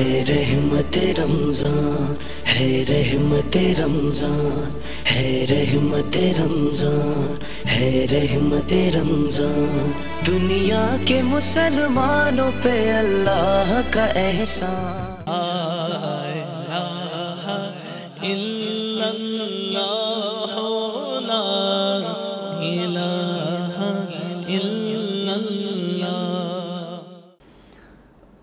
है रहमत रमज़ान, है रहमत रमज़ान, है रहमत रमज़ान, है रहमत रमज़ान। दुनिया के मुसलमानों पे अल्लाह का एहसान।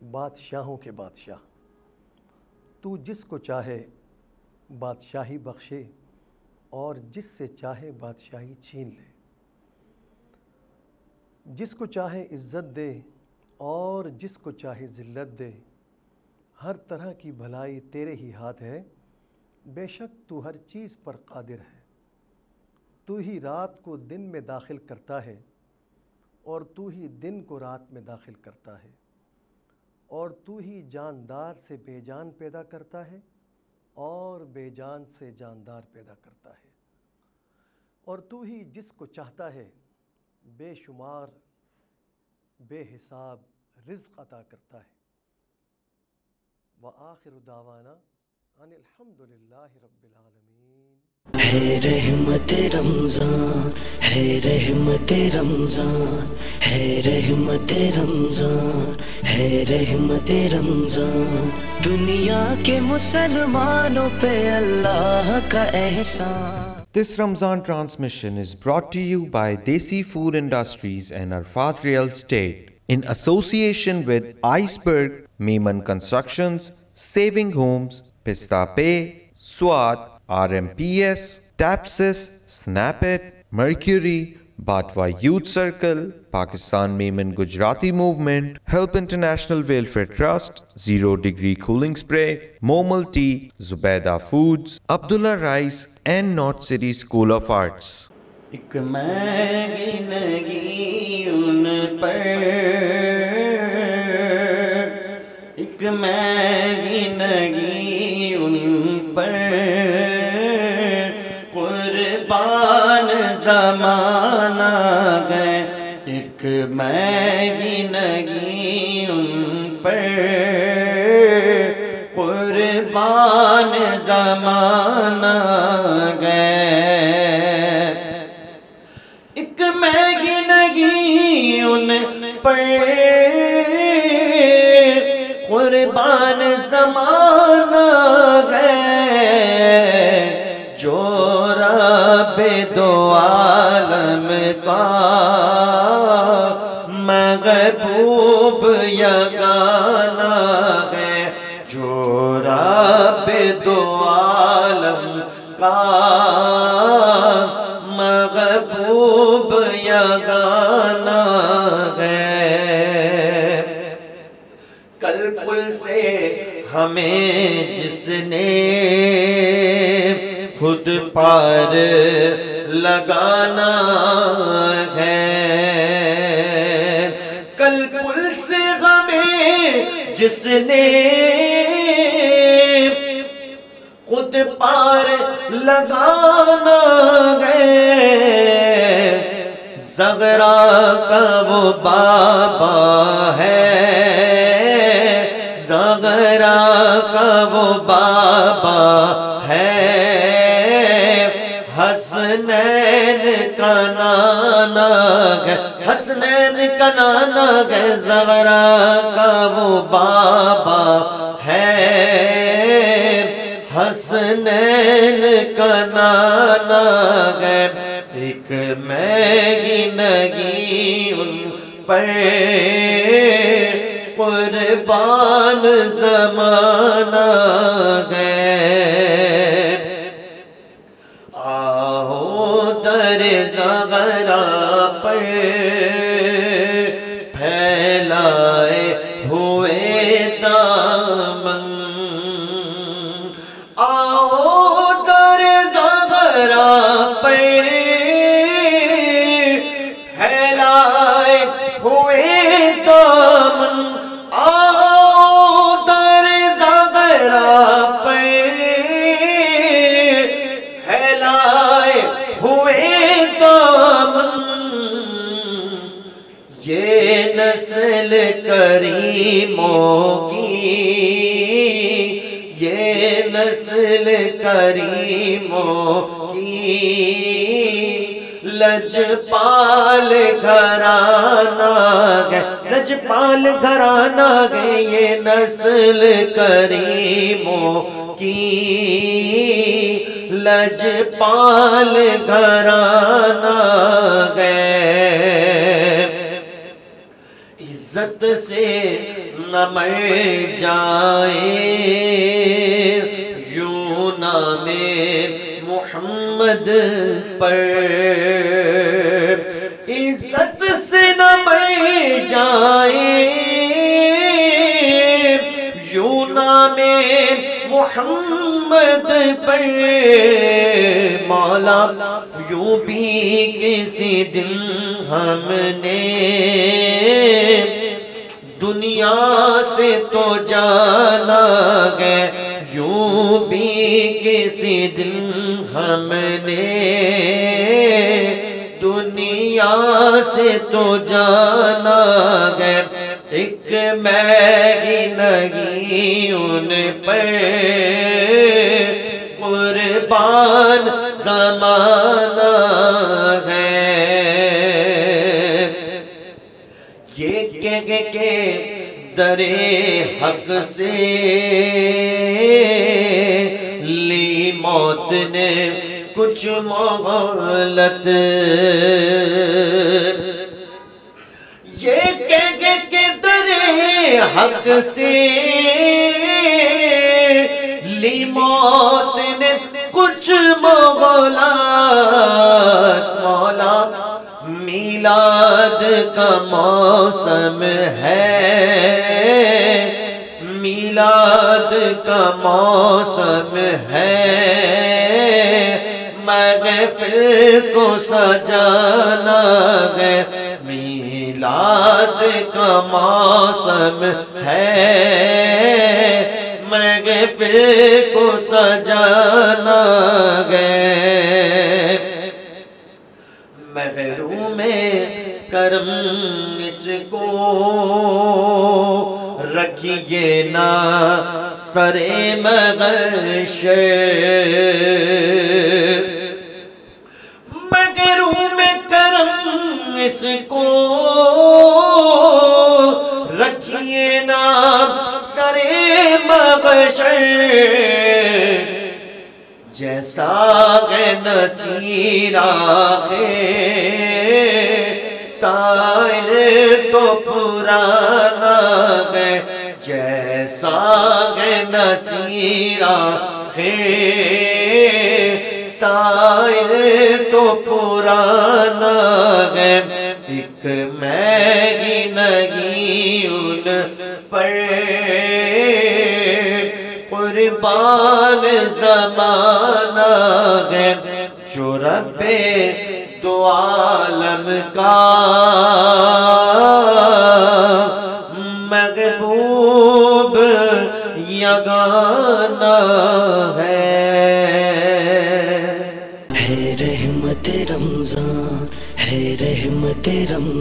बादशाहों के बादशाह। तू जिसको चाहे बादशाही बख्शे और जिससे चाहे बादशाही छीन ले। जिसको चाहे इज़्ज़त दे और जिसको चाहे ज़िल्लत दे, हर तरह की भलाई तेरे ही हाथ है। बेशक तू हर चीज़ पर कादिर है। तू ही रात को दिन में दाखिल करता है और तू ही दिन को रात में दाखिल करता है। और तू ही जानदार से बेजान पैदा करता है और बेजान से जानदार पैदा करता है। और तू ही जिसको चाहता है, बेशुमार, बेहिसाब रिज़्क़ अता करता है। व आखिर दावाना अनिलहम्दुलिल्लाहि रब्बिल आलमीन। है रहमत रमज़ान है रहमत रमज़ान है रहमत रमज़ान है रहमत रमज़ान दुनिया के मुसलमानों पे अल्लाह का एहसान This Ramzan transmission is brought to you by Desi Food Industries and Arfat Real Estate in association with Iceberg, Meiman Constructions, Saving Homes, Pista Pay, SWAT, RMPS, Tapsis, Snapit, Mercury, Batwa Youth Circle, Pakistan Meiman Gujarati Movement, Help International Welfare Trust, Zero Degree Cooling Spray, Momal Tea, Zubeda Foods, Abdullah Rice, and North City School of Arts. एक मैगी नगी उन पर एक मैगी नगी जमाना गए। एक मैगी नगी उन पर। कुर्बान जमाना हमें जिसने खुद पार लगाना है। कल कुल से हमें जिसने खुद पार लगाना है। जगरा का वो बाबा हसनैन का नाना है जगरा का वो बाबा है। हसनैन का नाना है एक मैगी नगी उन पर। कुर्बान जमाना है। करीमों की लजपाल घराना गए, लजपाल घराना है ये नस्ल करीमों की लजपाल घराना गए। इज़्ज़त से न मर जाए। नामे मोहम्मद पर इज़्ज़त से न मर जाए। यूँ नामे मोहम्मद पर मौला, यूँ भी किसी दिन हमने दुनिया से तो जाना है यूँ भी किसी दिन हमने दुनिया से तो जाना है एक मैगी नगी उन पर। कुर्बान जमाना है ये के के के दरे हक से ने कुछ मोहलत। ये के के के दरे हक से ली मौत ने कुछ मोहलत। मौला, मिलाद का मौसम है। मिलाद का मौसम है। महफिल को सजाना है। मिलाद का मौसम है। महफिल को सजाना है। महरूम करम इसको रखिए ना सरे मगश। मगर में करम इसको रखिए नाम सरे मगशर जैसा है नसीरा है साइल तो पुराना नसीरा है साइल तो पुराना है। एक मैगी नगी उन पर, कुर्बान जमाना है। जो रब्बे दो आलम का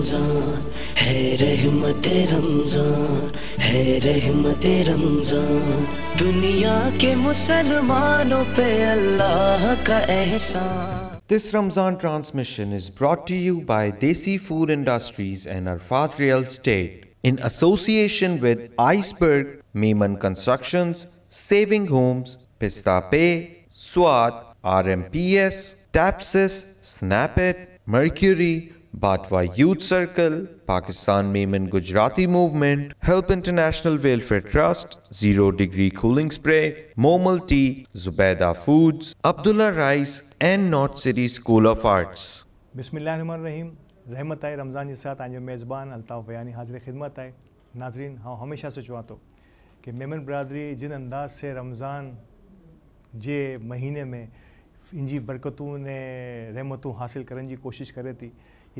रमज़ान है रहमत रमज़ान है रहमत रमज़ान दुनिया के मुसलमानों पे अल्लाह का एहसान This Ramzan transmission is brought to you by Desi Food Industries and Arfat Real Estate in association with Iceberg, Meiman Constructions, Saving Homes, Pista Pay, SWAT, RMPS, Tapsis, Snapit, Mercury, Bantva youth circle Pakistan Memon Gujarati movement help international welfare trust zero degree cooling spray Momal tea Zubaida foods Abdullah rice and north city school of arts बिस्मिल्लाहमान रहमत आए रमज़ान के साथ, आज मेज़बान अल्ताफ़ बयानी हाजिर खिदमत आए। नाजरीन हाँ हमेशा से चुना तो कि मेमन बरदरी जिन अंदाज से रमज़ान जे महीने में इन बरकतू ने रहमतू हासिल करने की कोशिश करे थी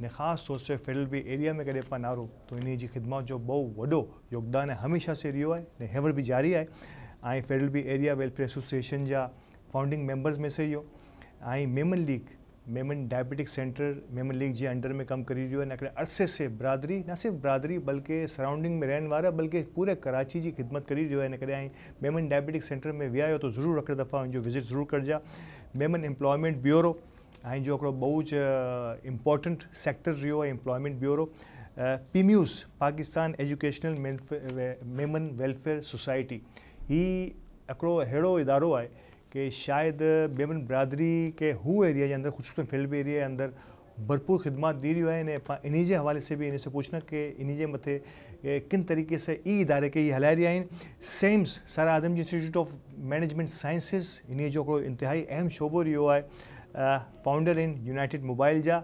ने ख़ासि से फेडरल बी एरिया में पाण नारो त इन जी ख़िदमत जो बहु वॾो योगदान आहे हमेशह से आहे ने हेवर बि जारी आहे ऐं federal B area welfare association जा फाउंडिंग मेंबर्स में से इहो ऐं Memon league Memon diabetic centre Memon league जे अंडर में कमु करी आहे हिकिड़े अरसे से बरादरी न सिर्फ़ु बरादरी बल्कि सराउंडिंग में रहण वारा बल्कि पूरे कराची जी ख़िदमत करी करे ऐं मेमन डायबिटिक सेंटर में विया त ज़रूरु हिकिड़े दफ़ा हुनजो विज़िट ज़रूरु करिजा मेमन एम्प्लॉयमेंट ब्यूरो ऐं जो हिकिड़ो बहु ज इंपॉर्टेंट सेक्टर आहे employment bureau पीम्यूस Pakistan educational Memon welfare society ही हिकिड़ो अहिड़ो इदारो आहे कि शायदि बेमन बरदरी के हू एरिया जे अंदरि ख़ुशूस फ़ील्ड एरिया जे अंदरि भरपूर ख़िदमत दी रहियो आहे ऐं इन जे हवाले से भी इन से पूछना कि इन जे मथे किन तरीक़े से ई इदारे के ये रहिया आहिनि sems sir Adam institute of management sciences इन जो हिकिड़ो इंतिहाई अहम शोबो रहियो आहे फाउंडर आहिनि यूनाइटेड मोबाइल जा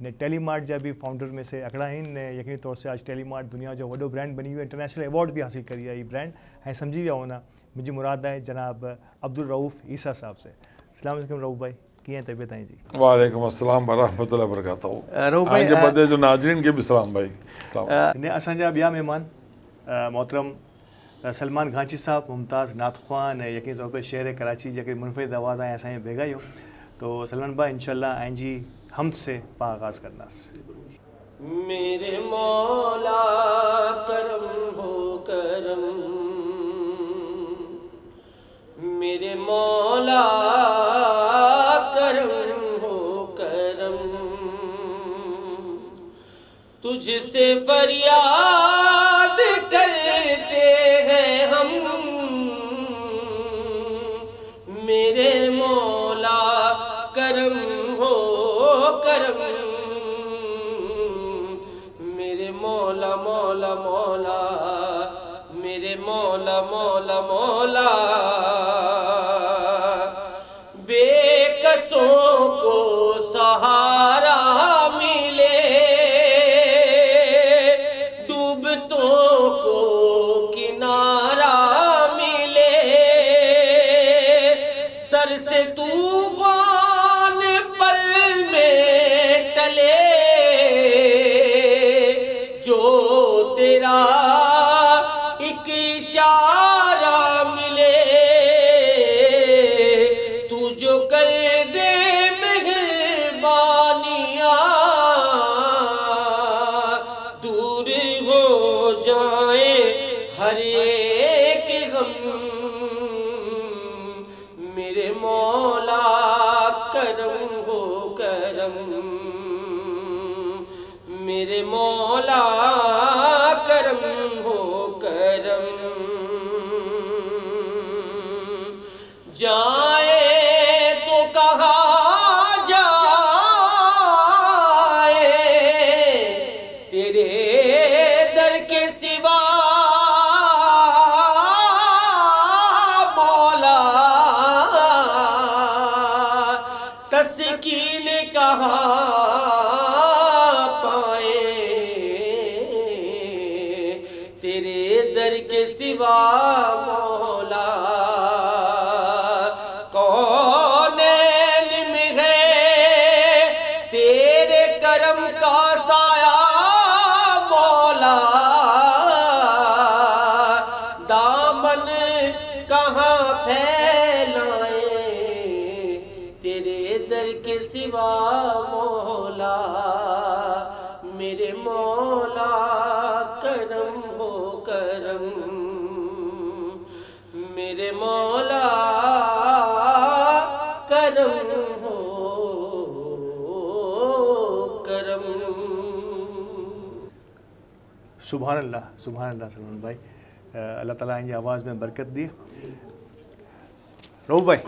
ने टेलीमार्ट जा भी फाउंडर में से हिकिड़ा आहिनि ने यकीनी तौर से आज टेलीमार्ट दुनिया जो वॾो ब्रांड बनी वियो इंटरनेशनल अवार्ड भी हासिल करी आहे हीअ ब्रांड ऐं सम्झी विया हूंदा मुंहिंजी मुराद आहे जनाब अब्दुल रऊफ़ ईसा साहब से। वालेकुम रऊफ़ भाई कीअं तबियत आहे जी? वालेकुम अस्सलाम वबरकातहू। रऊफ़ भाई बदे जो नाज़रीन खे बि सलाम भाई। सलाम। ने असांजा ॿिया महिमान मोहतरम सलमान घांची साहब मुमताज़ नातख़्वान ऐं यकीन तौर पे शहर कराची जेके मुनफिद आवाज़ आहिनि असांजे भेगा आहियो तो सलमान भाई, इंशाल्लाह ऐं जी हमद से पा आगाज़ करंदासीं मेरे मौला, करम हो करम। मेरे मौला, करम हो करम। तुझसे फरियाद करते हैं हम। मेरे मौला मौला मौला, मेरे मौला मौला मौला। बेकसों को सहारा मिले, डूबतों को किनारा मिले। सर से तूफ़ान सुबहान अल्लाह सुबहान अल्लाह सलमान भाई। अल्लाह ताला इनकी आवाज़ में बरकत दी रऊफ़ भाई,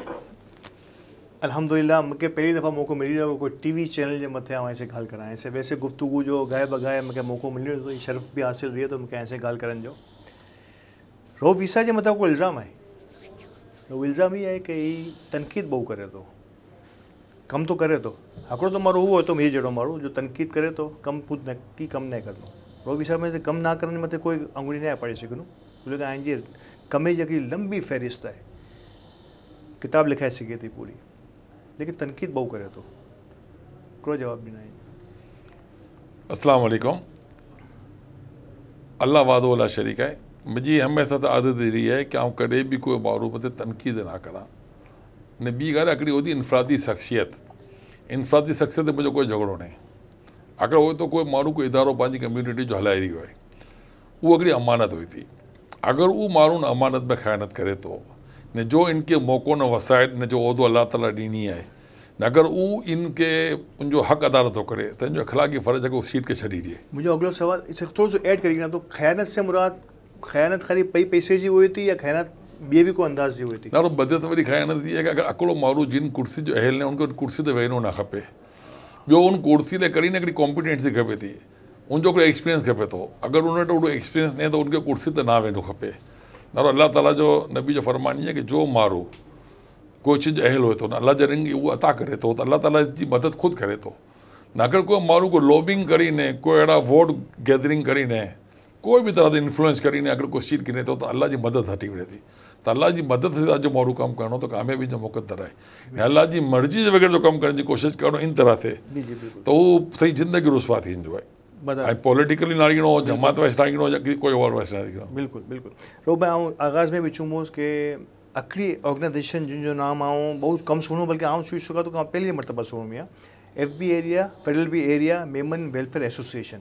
अल्हम्दुलिल्लाह मूंखे पहिरीं दफ़ा मौक़ो मिली रहियो कोई टीवी चैनल जे मथे ऐसे ॻाल्हि करां ऐसे वैसे गुफ्तगू जो गाए बगाए मूंखे मौक़ो मिली तो शर्फ़ बि हासिल रही थो मूंखे ऐसे ॻाल्हि करण जो ईसा जे कोई इल्ज़ाम आहे उहो इल्ज़ाम ई आहे की ही तनक़ीद बहु करे थो कमु तो करे थो हिकिड़ो त माण्हू उहो हुओ मुंहिंजे जहिड़ो जो तनक़ीद करे थो कमु ख़ुदि न की कमु न कंदो त कमु न करण जे मथे कोई आङुरी न आहे पढ़ी सघंदो छो की आहिनि जी कम जी लंबी फ़हरिस्त आहे किताब लिखाए सघे थी पूरी लेकिन तनक़ीद बहु करे थो हिकिड़ो जवाबु ॾिना आहिनि अस्सलाम वालेकुम अल्लाह वादो अला शरीक है मुंहिंजी हमेशा तो आदत रही है कि आउं कॾहिं बि कोई माण्हू मथे तनक़ीद न करा ने ॿी ॻाल्हि हिकिड़ी होती इनफ़रादी शख़्सियत इनफ़रादी शख़्सियत ते मुंहिंजो कोई झगड़ो न आहे अगरि उहो त कोई माण्हू कोई इदारो पंहिंजी कम्यूनिटी जो हलाए रहियो आहे उहो हिकिड़ी अमानत हुई थी अगरि उहो माण्हू उन अमानत में ख़यानत करे थो ने जो इनखे मौक़ो न वसाए इन जो उहिदो अलाह ताला ॾिनी आहे न अगरि उहो इनखे उनजो हक़ अदा नथो करे त हिनजो अख़लाक़ी फ़र्ज़ु आहे कि सीट खे छॾी ॾिए मुंहिंजो अॻिलो सुवाल इसे थोरो सो ऐड करे तो ख़यानत से मुराद ख़यानत ख़ाली पई पैसे जी हुई थी या ख़यानत ॿिए बि को अंदाज़ जी हुई थी ॾाढो बदियत वरी ख़यानत थी आहे कि अगरि हिकिड़ो माण्हू जिन कुर्सी जो अहल न उनखे उन कुर्सी ते वेहणो न खपे ॿियो उन कुर्सी ते कड़ी न कॉम्पिटेंसी खपे थी। उनजो हिकिड़ो एक्सपीरियंस खपे थो अगरि उन एक्सपीरियंस न आहे त उनखे कुर्सी ते न वेहणो खपे। ॾाढो अलाह ताला जो नबी जो फरमानी आहे कि जो माण्हू कोई चीज़ अहल हुए थो न। अलाह जा रिंग उहो अता करे थो त अलाह ताला जी मदद ख़ुदि करे थो न अगरि कोई माण्हू को लॉबिंग करीने कोई अहिड़ा वोट गैदरिंग करीने कोई बि तरह जो इन्फ्लुएंस करीने अगरि कोई सीट किने त अलाह जी मदद हटी वञे थी त अलाह जी मदद सां जो माण्हू कमु करिणो त कामयाबी जो मुक़दर आहे ऐं अलाह जी मर्ज़ी जे बग़ैर जो कमु करण जी कोशिशि करिणो इन तरह थिए बिल्कुलु। त उहो सही ज़िंदगी रुसवा थींदो आहे ऐं पॉलिटिकली न रीणो जमात वाइस न रीणो या कोई और वाइस न रीणो बिल्कुलु बिल्कुलु। रो आउं आगाज़ में बि चूमोसि कि हिकिड़ी ऑर्गेनाइजेशन जिन जो नाम आऊँ बहुत कम सुणो बल्कि आउं चूज़ सघां थो पहली मरतबा सुणो में F B area federal B area Memon welfare association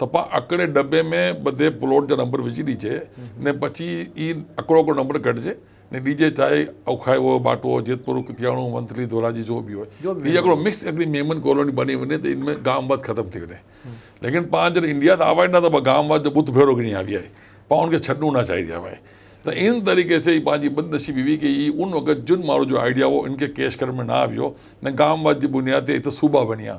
त पाण अकड़े डॿे में ॿधे प्लॉट जा नंबर विझी ॾिजे ने पची ई अकड़ो हिकिड़ो नंबर कढिजे ने ॾिजे चाहे औखाइवो बाटो जेतपुर कुतियाणो मंथली धोराजी जो जो हुओ बि मिक्स हिकिड़ी मेमन कॉलोनी बनी वञे त इनमें गामवाद ख़तमु थी वञे। लेकिन पाण जॾहिं इंडिया त अवॉइड न त गामवाद जो बुत भेड़ो गिणी આવી आहे। पाण उनखे छॾणो न चाहिए आहे। त इन तरीक़े से ही पंहिंजी बदनसीबी हुई कि ई उन वक़्तु जिन माण्हू जो आइडिया हो इनखे कैश करण में न आवियो। न गामवाद जी बुनियाद ते हिते सूबा बणिया।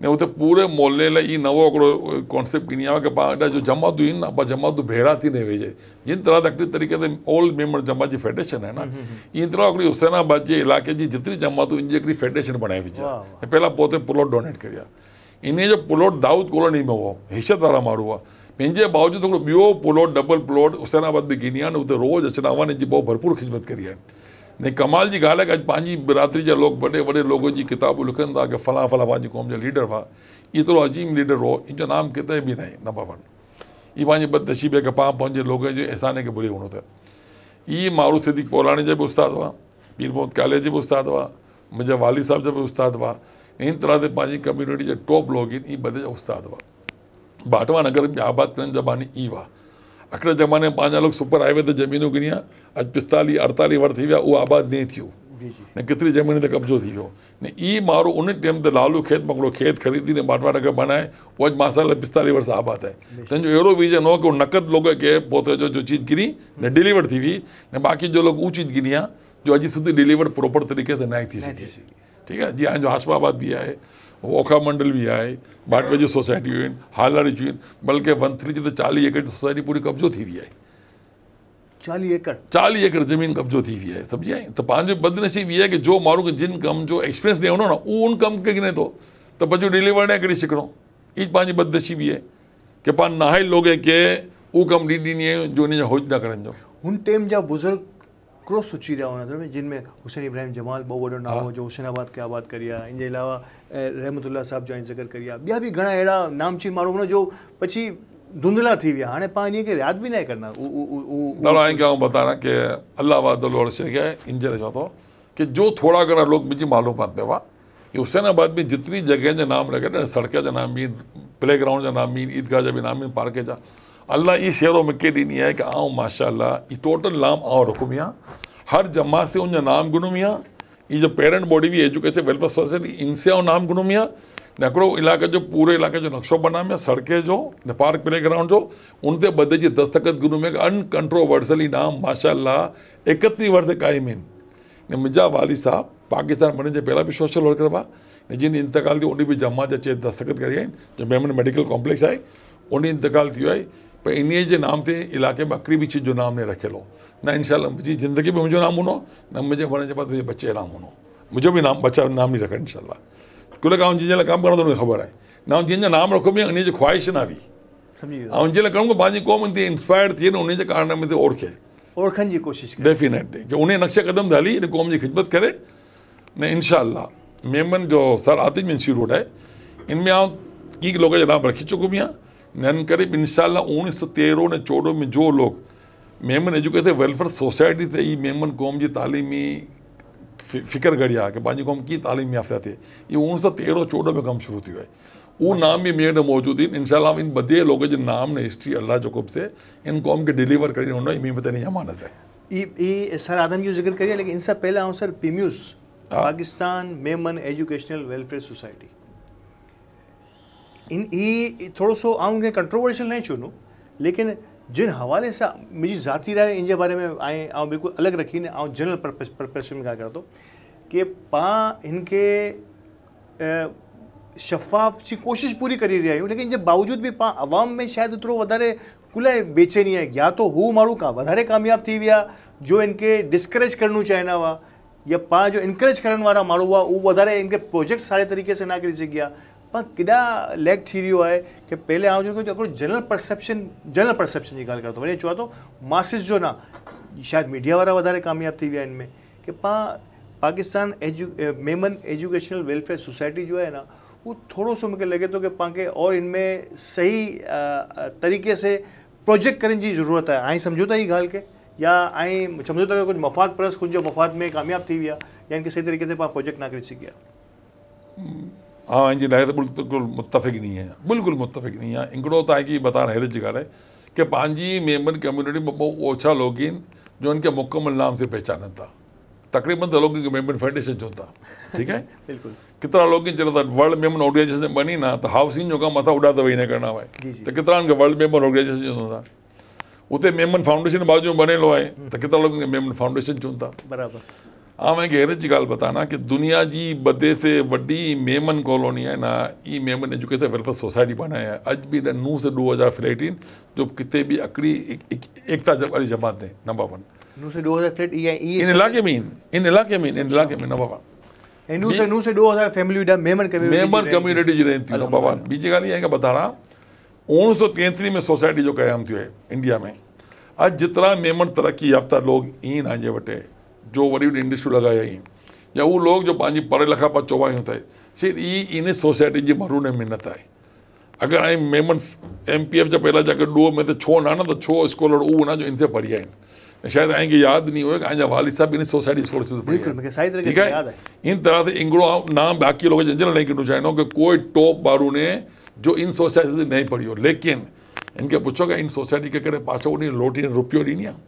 ने हुते पूरे मोहल्ले ई नवो हिकिड़ो कॉन्सेप्ट ॾिनी आहे की पाण हेॾा जो जमातूं आहिनि न पाण जमातूं भेड़ा थी न वेझे जिन तरह त हिकिड़ी तरीक़े ते ऑल मेंबर जमात जी फेडरेशन है ना इन तरह हिकिड़ी हुसैनाबाद जे इलाइक़े जी जेतिरी जमातूं इन जी। फेडरेशन वाह, आहे ऐं पहिरियाँ प्लॉट डोनेट कर आहे इन जो प्लॉट दाऊद कॉलोनी में हुओ हिशत वारा माण्हू हुआ। पंहिंजे बावजूद ॿियो प्लॉट डबल प्लॉट हुसैनाबाद में गिनी आहे न उते रोज़ हुआ इन जी बहुत भरपूर ख़िदमत करी आहे ने कमाल कि पंहिंजी बिरादरी जा लोग वॾे वॾे लोगों जी किताबूं लिखनि था कि फलां फलां क़ौम जा लीडर हुआ एतिरो अजीम लीडर हो इन नाम किथे बि न नंबर वन। ई पंहिंजी बदनसीब आहे कि पाण पंहिंजे लोग जे अहसाने खे भुली वञो मारू सिद्दीक पोलाणी जा बि उस्ताद हुआ, पीर मोहम्मद काले जे बि उस्ताद हुआ मुंहिंजा वाली साहब जा बि उस्ताद हुआ, इन तरह ते पंहिंजी कम्यूनिटी जा टॉप लोग आहिनि ई बदे उस्ताद हुआ। बाटवा नगर में आबाद करण जा बानी ई हुआ। हिकिड़े ज़माने में पंहिंजा लोग सुपर हाईवे ते ज़मीनूं गिनिया। अॼु पिस्तालीह अड़तालीह वर थी विया उहा आबाद न थियूं जी जी। ने केतिरी ज़मीन ते कब्ज़ो थी वियो ने ई माण्हू उन टाइम ते लालू खेत में हिकिड़ो खेत ख़रीदी ने बाटवा नगर बनाए उहो अॼु मासाल पिस्तालीह वर्ष आबाद आहे तंहिंजो अहिड़ो विजन हो कि उहो नक़द लोग खे पोइ जो जो चीज़ गिनी ने डिलीवर थी हुई ने बाक़ी जो लोग उहा चीज़ गिनी आहे जो अॼु સુધી डिलीवर प्रॉपर तरीक़े से न आहे थी सघी ठीकु आहे जीअं जो हाशमाबाद बि आहे ओखा मंडल बि आहे बाटवे जी सोसाइटियूं आहिनि हालाड़ियूं आहिनि बल्कि वंथली जी त चालीह एकड़ सोसाइटी पूरी कब्ज़ो थी वई आहे. चालीह एकड़ चालीह एकड़ ज़मीन कब्जो थी वई आहे सम्झी आई त पंहिंजो बदनसीब इहा आहे कि जो माण्हू खे जिन कम जो एक्सपीरियंस ॾियणो न उहो उन कम खे गिने थो त बचो डिलीवर न करे सिखणो ई पंहिंजी बदनसीबी आहे कि पाण नाहे लोगे खे उहो कमु ॾींदी आहियूं जो उन जो हुज न करण जो. हुन टाइम जा बुज़ुर्ग क्रॉस सोची रहा हुन में जिनमें हुसैन इब्राहिम जमाल बहुत वॾो नाम हो जो हुसैनाबाद खे आबाद जे अलावा अ, रहमतुल्ला साहब जो ज़िक्र करी आहे ॿिया बि घणा अहिड़ा हुन जो પછી धुंधला थी विया हाणे पाण इन्हीअ खे यादि बि न करना। उ- उ- उ- उ- ॾाढा आहिनि क्या बता रहा कि अल्लाह वादल है? तो। कि जो थोड़ा घणा लोग मुंहिंजी मालूमात में हुआ कि हुसैनाबाद में जितनी जगह जा नाम रखे सड़क जा नाम बि प्ले ग्राउंड जा नाम बि ईदगाह जा बि नाम आहिनि पार्क जा अल्लाह शेरो मूंखे ॾिनी आहे कि आउं माशाल्लाह ई टोटल नाम आउं रखूँ आहियाँ हर जमात से उनजा नाम गिनूं आहियाँ ई जो पेरेंट बॉडी भी एजुकेशन वेलफेयर सोसाइटी इनसे आउं नाम गिनूं आहियाँ न हिकिड़ो इलाइक़े जो, पूरे इलाके जो नक्शो बनामिया सड़के जो, न पार्क प्ले ग्राउंड जो उन ॿधे जी दस्तख़त गिनूं में अनकंट्रोवर्सली नाम, माशाल्लाह एकटीह वर्ष कायम आहिनि ने वाली साहब, पाकिस्तान वञण जे पहिरियाँ बि सोशल वर्कर हुआ ने जिन इंतकाल थी उन बि जमात अचे दस्तख़त करी जो मेमन मेडिकल कॉम्प्लेक्स आहे उन इंतकाल थी पर इन जे नाम ते इलाइक़े में हिकिड़ी बि चीज़ जो नाम न रखियलु हो न इनशाला मुंहिंजी ज़िंदगी में मुंहिंजो नाम हूंदो न मुंहिंजे मरण जे बाद मुंहिंजे बचे जो नाम हूंदो मुंहिंजो बि नाम बचा नाम नहीं रखा इनशाला कुल का जंहिंजे लाइ कमु करणो त हुनखे ख़बर आहे न जंहिंजो नाम रखो बि उन जी ख़्वाहिश न हुई वियो ऐं जंहिं लाइ करूँ पंहिंजी क़ौम ते इंस्पायर थिए न उन जे कारण में ते ओरखे। ओळखण जी कोशिशि डेफिनेटली कि उन नक्शे कदम ते हली क़ौम जी ख़िदमत करे। न इनशा मेमन जो सर मिंसी रोड आहे इनमें आउं की लोग जा नाम रखी चुको भी आहियाँ नन करे इनशा उणिवीह सौ तेरहं ने चोॾहं में जो लोग मेमन एजुकेशन वेलफेयर सोसाइटी से ई मेमन क़ौम जी तालीमी फ़िक्र घड़ी आहे कि पंहिंजी क़ौम कीअं तालीम याफ़्ता थिए इहो उणिवीह सौ तेरहं चोॾहं में कमु शुरू थियो आहे उहो नाम भी मेड मौजूदु आहिनि इनशा इन ॿधे लोग जे नाम ने हिस्ट्री अल्लाह जो कुब से इन क़ौम के डिलीवर करी हुन अमानत है। ये ये सर आदम जो ज़िक्र करिए लेकिन इनसे पहले आऊँ सर पीम्यूस हाँ। Pakistan Memon educational welfare society इन ये थोड़ो सो आऊँ के कंट्रोवर्शियल नहीं चुनूं लेकिन जिन हवाले सां मुंहिंजी ज़ाती राय इन बारे में आए आऊँ बिल्कुलु अलॻि रखी ने आऊँ जनरल पर्पस में कयां थो कि हिनखे अ, शफ़ाफ़ जी कोशिश पूरी करी रहिया हूँ लेकिन इन जे बावजूद भी पाण अवाम में शायद एतिरो वधारे कुलाए बेचैनी आहे या तो हू माण्हू का वधारे कामयाबु थी विया जो इनखे डिस्करेज करणु चाहींदा हुआ या पा जो इनकरेज वारा माण्हू हुआ वो वधारे इनके प्रोजेक्ट सारे तरीक़े से ना करे सघिया पाण केॾा लैक थी रहियो आहे कि पहले हिकिड़ो जनरल परसेप्शन जनरल परसेप्शन जी ॻाल्हि करां थो वरी चवां थो मासिस जो न शायदि मीडिया वारा वधारे कामयाबु थी विया इनमें कि पाण पाकिस्तान एजु मेमन एजुकेशनल वेलफेयर सोसाइटी जो है ना वो थोड़ो सो मुझे लगे तो कि पाण और इनमें सही अ, तरीक़े से प्रोजेक्ट करण जी ज़रूरत है आई सम्झो ई ॻाल्हि खे या ऐं सम्झो था कि कुझु मफ़ाद परस कुछ जो मफ़ाद में कामयाब थी या इनखे सही तरीक़े से पाण प्रोजेक्ट न करे सघिया हाँ जी लाइ त बिल्कुलु मुतफ़िक़ नहीं आहियाँ बिल्कुलु मुतफ़िक़ नहीं आहियाँ हिकिड़ो त आहे की बताइण हैरत जी ॻाल्हि आहे कि पंहिंजी मेंबर कम्युनिटी में बहुत ओछा लोग आहिनि जो इनके मुकम्मल नाम से पहचाननि था। तकरीबन त लोग इनके मेंबर फेडरेशन चवनि था। ठीकु आहे बिल्कुलु। केतिरा लोग कीअं चवंदा वर्ल्ड मेमन ऑर्गेनाइजेशन बनी ना तो हाउसिंग जो कमु असां उड़ा तो वही जी, आहे जी। त केतिरनि खे वर्ल्ड मेमन ऑर्गेनाइजेशन चवंदा था? उते मेमन फाउंडेशन बाजू में बनेलो है त केतिरा लोगनि खे मेमन फाउंडेशन चवनि था? बराबर। हाँ मैं गहरे जी ॻाल्हि बताना कि दुनिया जी बदे से वॾी मेमन कॉलोनी आहे ना ई मेमन एजुकेशन वेलफेयर सोसाइटी बनाए आहे अॼु बि नूं से दो हज़ार फ्लैट आहिनि जो किथे बि अकड़ी एक- एक- एकता जब वारी जमात है नंबर वन। नू से 2000 फ्लैट ई ई इन इलाके में इन इलाके में इन इलाके में नंबर वन। नू से नू से 2000 फैमिली मेमन कम्युनिटी कम्युनिटी जी नंबर वन। आहे बताना में सोसाइटी जो क़याम थियो आहे इंडिया में अॼु जेतिरा मेमन तरक्की याफ़्ता लोग ईअं आहिनि जे वटि जो वॾी इंडस्ट्रियूं लॻाई आहिनि या उहे लोग जो पंहिंजी पढ़े लिखा पिया चौबायूं अथई सिर्फ़ु ई इन सोसाइटी जी मरून महिनत आहे अगरि ऐं मेमन एम पी एफ़ जा पहिला जा ॾोह में त छो न न त छो स्कॉलर उहो न जो इन से पढ़ी आहिनि ऐं शायदि ऐं यादि नहीं हुए कि ऐं वालिद साहब इन सोसाइटी स्कूल से पढ़ी ठीक है। इन तरह से इंगड़ो नाम बाकी लोग जंजल नहीं करना चाहना कि कोई टॉप बारू ने जो इन सोसाइटी से नहीं पढ़ी हो। लेकिन इनके पूछो कि इन सोसाइटी के करे पाछो उन्हें लोटी रुपयो ॾींदी आहे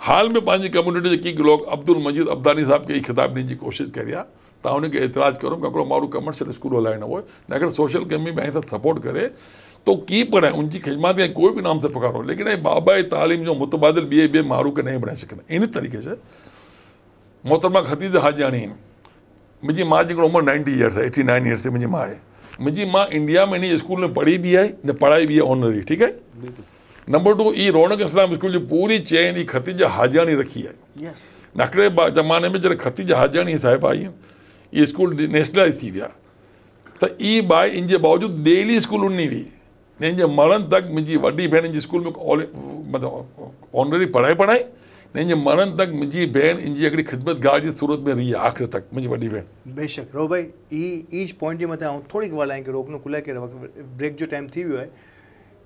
हाल में पंहिंजी कम्युनिटी जे की लोग अब्दुल मजीद अब्दानी साहब खे ख़िताब ॾियण जी कोशिशि करी आहे तव्हां हुनखे एतिराज़ करो कि हिकिड़ो माण्हू कमर्शियल स्कूल हलाइणो हो न अगरि सोशल कमी में साथ सपोर्ट करे तो की पढ़ाए उनकी खिदमत या कोई भी नाम से पुकारो। लेकिन ऐं बाबा तालीम जो मुतबादिल ॿिए ॿिए माण्हू खे नहीं बणाए सघंदा इन तरीक़े से मोहतरमा खतीज मुंहिंजी माउ जी हिकिड़ो उमिरि नाइंटी ईयर्स आहे एटी नाइन ईयर्स मुंहिंजी माउ आहे मुंहिंजी माउ इंडिया में इन स्कूल में पढ़ी बि आहे न पढ़ाई बि आहे ऑनरी ठीकु आहे नंबर टू ये रौनक इस्लाम स्कूल जी पूरी चैन ई खतीज हाजियानी रखी आहे यस नकड़े ज़माने में जॾहिं खतीज हाजानी साहिब आई इहे स्कूल नेशनलाइज़ थी विया त ई बाई इन जे बावजूदु डेली स्कूल उनी हुई न जे मरण तक मुंहिंजी वॾी भेण इन जी स्कूल में मतिलबु ऑनरी पढ़ाई पढ़ाई न जे मरण तक मुंहिंजी भेण इन जी हिकिड़ी ख़िदमतगार जी सूरत में रही आहे आख़िर तक मुंहिंजी वॾी भेण बेशक रो भाई ई ईच पॉइंट जे मथां आउं थोरी ॻाल्हायां की रोकनो खुलाए करे ब्रेक जो टाइम थी वियो आहे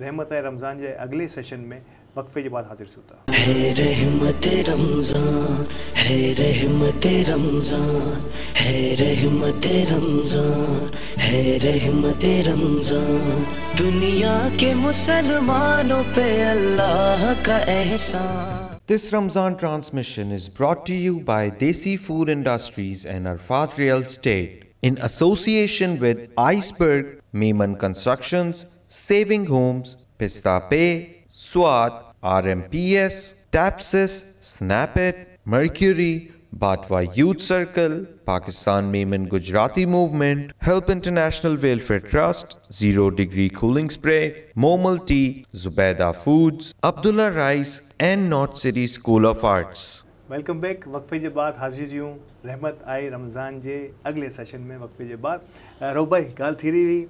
रहमत ऐं रमज़ान जे अॻिले सेशन में वक़फ़े जे बाद हाज़िर था है रहमत रमज़ान है रहमत रमज़ान है रहमत रमज़ान है रहमत रमज़ान दुनिया के मुसलमानों पे अल्लाह का एहसान This Ramzan transmission is brought to you by Desi Food Industries and Arfat Real Estate in association with Iceberg, Meiman Constructions, Saving Homes, Pista Pay, SWAT, RMPS, Tapsis, Snapit, Mercury, Batwa Youth Circle, Pakistan Meiman Gujarati Movement, Help International Welfare Trust, Zero Degree Cooling Spray, Momal Tea, Zubeda Foods, Abdullah Rice, and North City School of Arts. Welcome back वक़फ़े जे बाद हाज़िर थियूं रहमत आई रमज़ान जे अॻिले session में वक़फ़े जे बाद अ, भाई ॻाल्हि थी रही हुई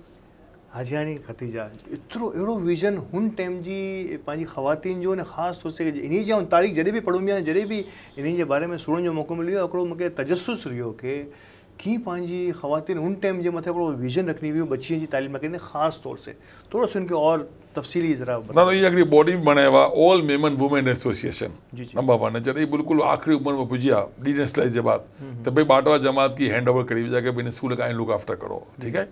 हाजियानी खतीजा। एतिरो अहिड़ो विज़न हुन टाइम जी पंहिंजी ख़वातीन जो न ख़ासि तौर से इन जी तारीख़ जॾहिं बि पढ़ंदी आहियाँ जॾहिं बि इन जे बारे में सुणण जो मौक़ो मिलियो हिकिड़ो मूंखे तजसुस रहियो कि कीअं पंहिंजी ख़वातीन हुन टाइम जे मथे हिकिड़ो विज़न रखंदी हुयूं बच्चियुनि जी तालीम खे ख़ासि तौर से। थोरो सो इनखे और तफ़सीली ज़रा न न इहा हिकिड़ी बॉडी बि बणायो आहे ऑल मेमन वुमेन एसोसिएशन जी, जी। नंबर वन जॾहिं बिल्कुलु आख़िरी उमिरि में पुॼी आहे डीनेशनलाइज जे बाद त भई बाटवा जमात की हैंड ओवर करी विझा कि स्कूल का लुक आफ्टर करो ठीकु आहे?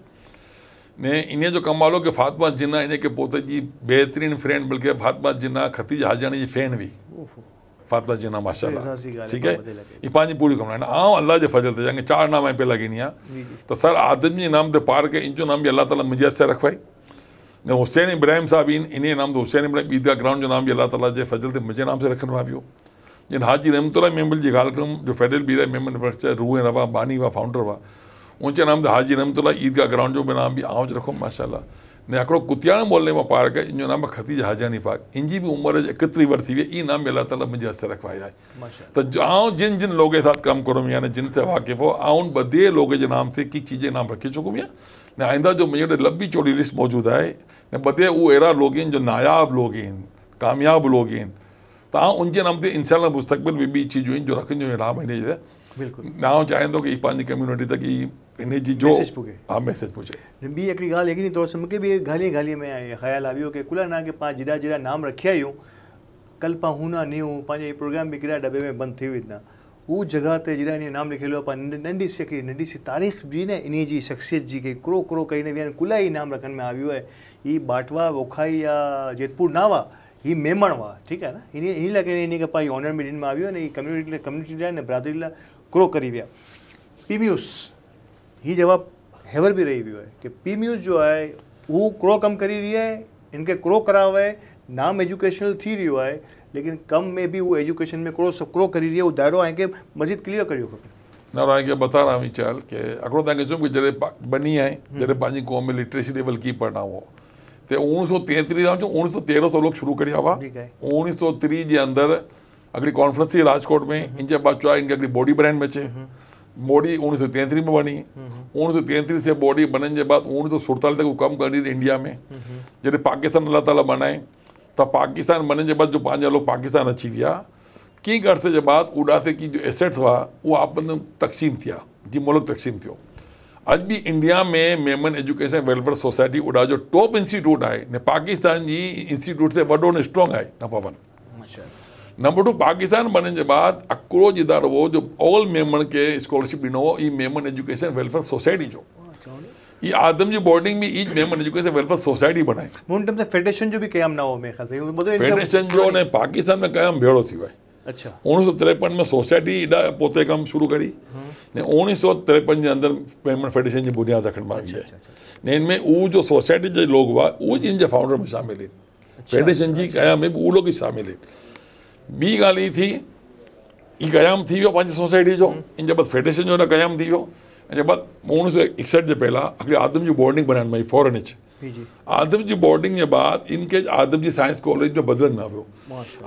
ने इन जो कमाल हो कि फातिमा जिन्ना इन खे पोते जी बहितरीनु फ्रेंड बल्कि फातिमा जिन्ना खतीज हाजानी जी फ़ैन हुई फातिमा जिन्ना माशा एहसासी ॻाल्हि आहे, ठीकु। ही? पंहिंजी पूरी कमाइण आउं अलाह जे फज़ल ते चङे चारि नाम पे लॻीनी आहे त सर आदम जे नाम ते पार के इंजो नाम भी अल्लाह ताला हथ रखवाई ने हुसैन इब्राहिम साहब इन इन नाम ते हुसैन इब्राहिम ईदगाह ग्राउंड जो नाम भी अल्लाह ताला जे फज़ल ते मुंहिंजे नाम से रखंदो आहे वियो जिन हाजी रहमतुल्ला मेमल जी ॻाल्हि कयूं जो फेडरल बी मेमन इंफ्रास्ट्रक्चर रूह रवा बानी हुआ फाउंडर हुआ ऊँचे नाम ते हाजी रहमतुल्ला ईदगाह ग्राउंड जो बि नाम भी आउं ज रखो माशाल्लाह। ने हिकिड़ो कुतियाण मोहल्ले में पार आहे इन नाम आहे खतीज हाजानी पार्क इनजी भी उम्र एकतरी वर्ष थी वई ई नाम बि अल्लाह ताला मुंहिंजे हस्ते रखवाई आहे तो जो- आउं जिन जिन लोगों साथ काम करूँ यानी जिनसे वाकिफ़ हो आउं बदे लोगों के नाम से की चीज़ें नाम रखी चुकूं आहियाँ ने आइंदा जो मुंहिंजे वटि लंबी चौड़ी लिस्ट मौजूदु आहे ने बदे उहे अहिड़ा लोग आहिनि जो नायाब लोग आहिनि कामयाब लोग आहिनि त आउं उनजे नाम ते इंशाल्लाह मुस्तक़बिल में ॿी चीजूं आहिनि जो रखंदियूं आहिनि राह महीने जे बिल्कुल। ना आउं चाहींदो की पंहिंजी कम्युनिटी तक ई इन जी जो पुॻे। हा मैसेज पुॼे ने ॿी हिकिड़ी ॻाल्हि यकीनी तौर सां मूंखे बि ॻाल्हि ॻाल्हि में आहे ख़्यालु आयो की कुल ना के पाण जहिड़ा जहिड़ा नाम रखिया आहियूं कल पाण हूना न्यू पंहिंजे प्रोग्राम बि कहिड़ा दॿे में बंदि थी उहो जॻह ते जहिड़ा इन नाम लिखियलु आहे पाण नंढ- सी हिकिड़ी नंढी सी तारीख़ जी न इन जी शख़्सियत जी के क्रो क्रो कई न विया कुल ई नाम रखण में आवियो आहे ही। बाटवा वोखाई या जेतपुर ना हुआ ही मेमण हुआ ठीकु आहे न? इन इन लाइ करे इन खे पाण ऑनर में ॾिन में आवियो आहे न ही कम्युनिटी लाइ कम्युनिटी लाइ न बिरादरी लाइ क्रो करी विया पीम्यूस ही जवाब हैवर भी रही हुई है की पीम्यूस जो आहे हू क्रो कमु करे रही आहे इनखे क्रो करायो आहे नाम एजुकेशनल थी रहियो आहे लेकिन कम में भी उहो एजुकेशन में क्रो सब क्रो करी रही आहे उहो दायरो आहे कि मज़ीद क्लियर करियो खपे न तव्हांखे बता रहा हुई चाल की हिकिड़ो तव्हांखे चयुमि की जॾहिं बनी आहे जॾहिं पंहिंजी क़ौम में लिटरेसी लेवल की पढ़ना हो ते उणिवीह सौ तेतरीह खां उणिवीह सौ तेरहं सौ लोग शुरू करिया हुआ। उणिवीह सौ टीह जे अंदरि हिकिड़ी कॉन्फ्रेंस थी राजकोट में इन जे बाद चयो आहे हिकिड़ी बॉडी ब्रांड में अचे बॉडी उणिवीह सौ तेतरीह में बनी। उणिवीह सौ बॉडी बनने के बाद उणिवीह सौ तक हू कमु करी इंडिया में। जॾहिं पाकिस्तान अलाह ताला बनाए त पाकिस्तान बनने के बाद जो पंहिंजा लोग पाकिस्तान अची विया कंहिं अरसे जे बाद उॾासे की जो एसेट्स हुआ वो आप तक़सीम थिया जी मुल्क तक़सीम थियो अज भी इंडिया में मेमन एजुकेशन वेलफेयर सोसाइटी उडा जो टॉप इंस्टीट्यूट है ने पाकिस्तान जी इंस्टीट्यूट से वॾो ने स्ट्रॉन्ग आहे नंबर नंबर टू पाकिस्तान बनण जे बाद हिकिड़ो इदारो हो जो ऑल मेमन खे स्कॉलरशिप ॾिनो हो ई मेमन एजुकेशन वेलफेयर सोसाइटी जो। ई आदम जी बोर्डिंग में ई मेमन एजुकेशन वेलफेयर सोसाइटी बनाई हुन टाइम ते फेडरेशन जो बि क़याम न हो मेरे ख़्याल से। ॿुधो फेडरेशन जो ने पाकिस्तान में क़याम भेड़ो थियो आहे अच्छा। उणिवीह सौ तिरेपन में सोसाइटी पोते कमु शुरू करी। ने उणिवीह सौ तिरेपन जे अंदरि पेमेंट फेडरेशन जी बुनियाद रखण में आई आहे ने इनमें उहो जो सोसाइटी जे लोग हुआ उहे इन जे फाउंडर में शामिल आहिनि फेडरेशन जी क़याम में बि उहे लोग ई शामिल आहिनि ॿी ॻाल्हि ई थी ई क़याम थी वियो पंहिंजी सोसाइटी जो। इन जे बाद फेडरेशन जो न क़याम थी वियो। इन जे बाद उणिवीह सौ एकसठि जे पहिला हिकिड़ी आदम जी बोर्डिंग बनाइण में आई फॉरन इच आदम जी बोर्डिंग जे बाद इनके आदम जी साइंस कॉलेज में बदिलनि में वियो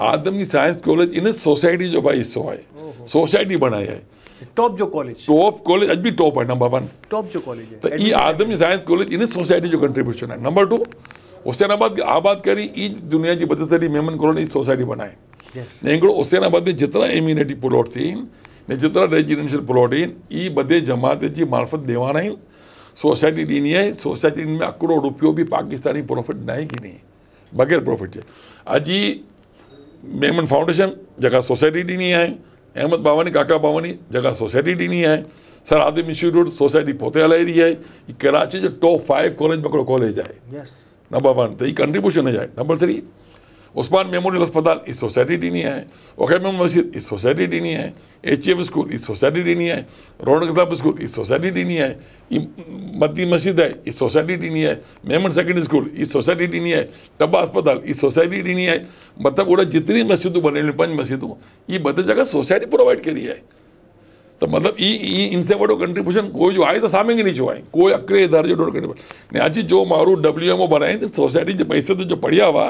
आदम जी साइंस कॉलेज इन सोसाइटी जो भाई हिसो आहे। सोसाइटी बनाई आहे। टॉप जो कॉलेज। टॉप कॉलेज अॼु बि टॉप आहे नंबर वन टॉप जो कॉलेज है त ई आदम जी साइंस कॉलेज इन सोसाइटी जो कंट्रीब्यूशन आहे। नंबर टू हुसैनाबाद आबाद करी ई दुनिया जी बदतरी मेमन कॉलोनी सोसाइटी बनाए हुसैनाबाद में जेतिरा इम्यूनिटी प्लॉट्स आहिनि ने जेतिरा रेजिडेंशियल प्लॉट आहिनि ई बदे जमात जी मार्फत ॾेवाना आहिनि सोसाइटी ॾिनी आहे सोसाइटी में हिकिड़ो रुपयो बि पाकिस्तानी प्रॉफिट न की न बग़ैर प्रॉफिट जे अॼु मेमन फाउंडेशन जॻह सोसाइटी ॾिनी आहे अहमद बावानी काका बावानी जॻह सोसाइटी ॾिनी आहे सर आदिम इंस्टीट्यूट सोसाइटी पोते हलाई रही ही कराची जो टॉप फाइव कॉलेज में कॉलेज यस नंबर वन त ही कंट्रीब्यूशन आहे नंबर थ्री उस्मान मेमोरियल अस्पताल इस सोसाइटी ॾिनी आहे वखैम मस्जिद इस सोसाइटी ॾिनी है एच एफ़ स्कूल इस सोसाइटी ॾिनी है रौनक क्लब स्कूल इस सोसाइटी आहे ई मदी मस्जिद है इस सोसाइटी ॾिनी है मेमन सेकेंडरी स्कूल इस सोसाइटी ॾिनी आहे टब्बा अस्पताल इस सोसाइटी ॾिनी आहे मतिलबु उहे जेतिरी मस्जिदूं आहिनि पंज मस्जिदूं, ये ॿ जगह सोसाइटी प्रोवाइड करी है। त मतिलबु ई इनसे वॾो कंट्रीब्यूशन कोई जो आहे त साम्हूं ई निचो आहे कोई अकिड़े इदारे जो कंट्रीब्यूशन ने जो माण्हू डब्ल्यू एम ओ बनाए सोसाइटी जे पैसे ते जो पढ़िया हुआ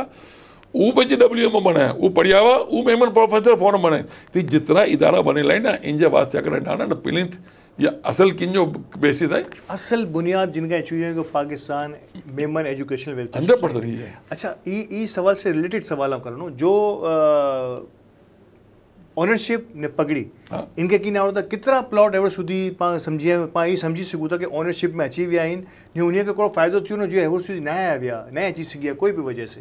उहो बि अची डब्ल्यू एम ओ बनाया उहो पढ़िया हुआ उहो मेमन प्रोफेसर फॉरम बनाए त जेतिरा इदारा बनियल आहिनि न इन जे वास्ते अगरि ॾाढा न प्लिंथ या असल किन जो बेसिस आहे असल बुनियाद जिनका एक्चुअली को Pakistan Memon educational welfare hundred percent ही है अच्छा ई ई सवाल से रिलेटेड सवाल हम करनो जो ઓનરશિપ ને પગડી હા. ઇનકે કી નામ હતા कितना प्लॉट एवर સુધી પા સમજી પા એ સમજી શકું था कि ओनरशिप में अची विया आहिनि ने उन्हीअ खे हिकिड़ो फ़ाइदो थियो न जो एवर સુધી न आया न अची सघिया कोई बि वजह से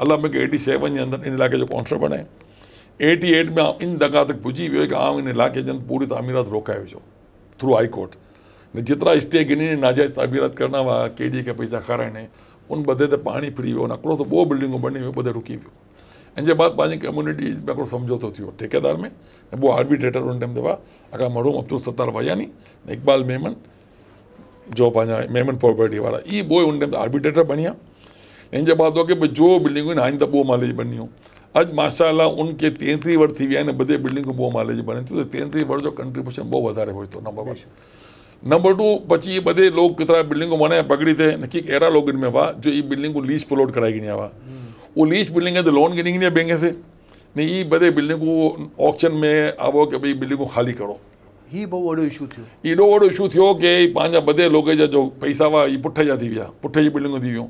अलाह मूंखे एटी सेवन जे अंदरि इन इलाइक़े जो काउंसलर बणाए एटी एट में इन दगा तक पुॼी वियो कि आउं इन इलाइक़े जे पूरी तामीरात रोकाए विझो थ्रू हाई कोर्ट ने जेतिरा स्टे गिनी नाजाइज़ तामीरात करणा हुआ के डी पैसा खाराइण उन ॿधे ते पाणी फिरी वियो न हिकिड़ो त ॿियो बिल्डिंगूं बणी वियो ॿधे रुकी वियो इन बाद कम्यूनिटी में हिकिड़ो सम्झोतो ठेकेदार में ॿियो आर्बिट्रेटर उन टाइम ते हुआ मरूम अब्दुल सत्तार वयानी इक़बाल मेमन, जो पंहिंजा मेमन प्रॉपर्टी वारा इहे ॿियो उन टाइम ते आर्बिट्रेटर बणिया इन जे बाद हो कि जो बिल्डिंगूं आहिनि हाणे त ॿियो माले जी बनियूं अॼु माशा उनखे तेतरी वर्ष थी विया आहिनि ॿधे बिल्डिंगूं ॿियो माले जी बने थियूं त तेतरी वर्ष जो कंट्रीब्यूशन बहुत वधारे हुई थो नंबर वन नंबर टू बची ये ॿधे लोग केतिरा बिल्डिंगूं बने पगड़ी थे। न की अहिड़ा लोग इनमें हुआ जो ये बिल्डिंगूं लीज प्लॉट कराई गिनी हुआ वो लीज बिल्डिंग है तो लोन गिनी गिनी बैंक से? ने ये ॿधे बिल्डिंगूं ऑक्शन में आवो कि भाई बिल्डिंग बिल्डिंगूं ख़ाली करो। ही बहुत वॾो इशू थियो। एॾो वॾो इशू थियो की पंहिंजा ॿधे लोग जा जो पैसा हुआ ये पुठ जा थी विया पुठ जी बिल्डिंगूं थी वियूं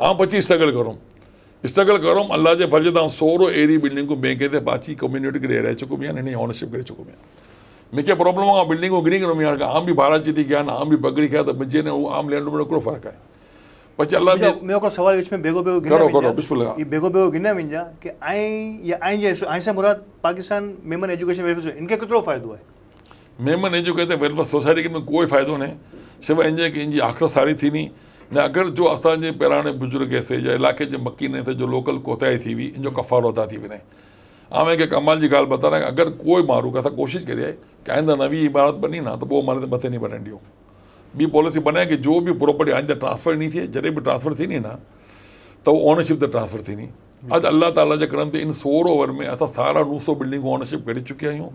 आउं पची स्ट्रगल करुमि स्ट्रगल करुमि अलाह जे फर्ज़ तां सोरहं अहिड़ी बिल्डिंगूं बैंक ते पाची कम्युनिटी खे ॾेराए चुको बि आहिनि हिन ऑनरशिप करे चुको बि आहियां मूंखे प्रॉब्लम आहे बिल्डिंगूं गिनी गिनो हाणे आम बि भाड़ा थी कया आम बि बगड़ी कया त मुंहिंजे ने उहो आम लैंड में हिकिड़ो फ़र्क़ु आहे પછી અલ્લાહ मुंहिंजो मुंहिंजो हिकिड़ो सवाल विच में बेगो बेगो गिना करो, वञा करो, बिस्मिल्लाह। ही बेगो बेगो गिना वञा कि ऐं या ऐं जे ऐं सां मुराद पाकिस्तान मेमन एजुकेशन वेलफेयर इनखे केतिरो फ़ाइदो आहे मेमन एजुकेशन वेलफेयर सोसाइटी में कोई फ़ाइदो न सिवाय इन जे की इनजी आख़िर सारी थींदी न अगरि जो असांजे पहिराणे बुज़ुर्ग से या इलाइक़े जे मकीने से जो लोकल कोताही थी हुई इनजो कफ़ारो अदा थी वञे। आउं हिकु कमाल जी ॻाल्हि बतारां अगरि कोई माण्हू असां कोशिशि करी कि आईंदा नवी इमारत बनी ना त पोइ मारे ते मथे नहीं बनण ॾियो। ॿी पॉलिसी बनाए कि जो बि प्रॉपर्टी आईंदा ट्रांसफ़र नहीं थिए जॾहिं बि ट्रांसफ़र थींदी न त उहो ओनरशिप ते ट्रांसफ़र थींदी। अॼु अल्लाह ताला जे करम ते इन सोरहं ओवर में असां सारा नूं सौ बिल्डिंगूं ओनरशिप करे चुकिया आहियूं।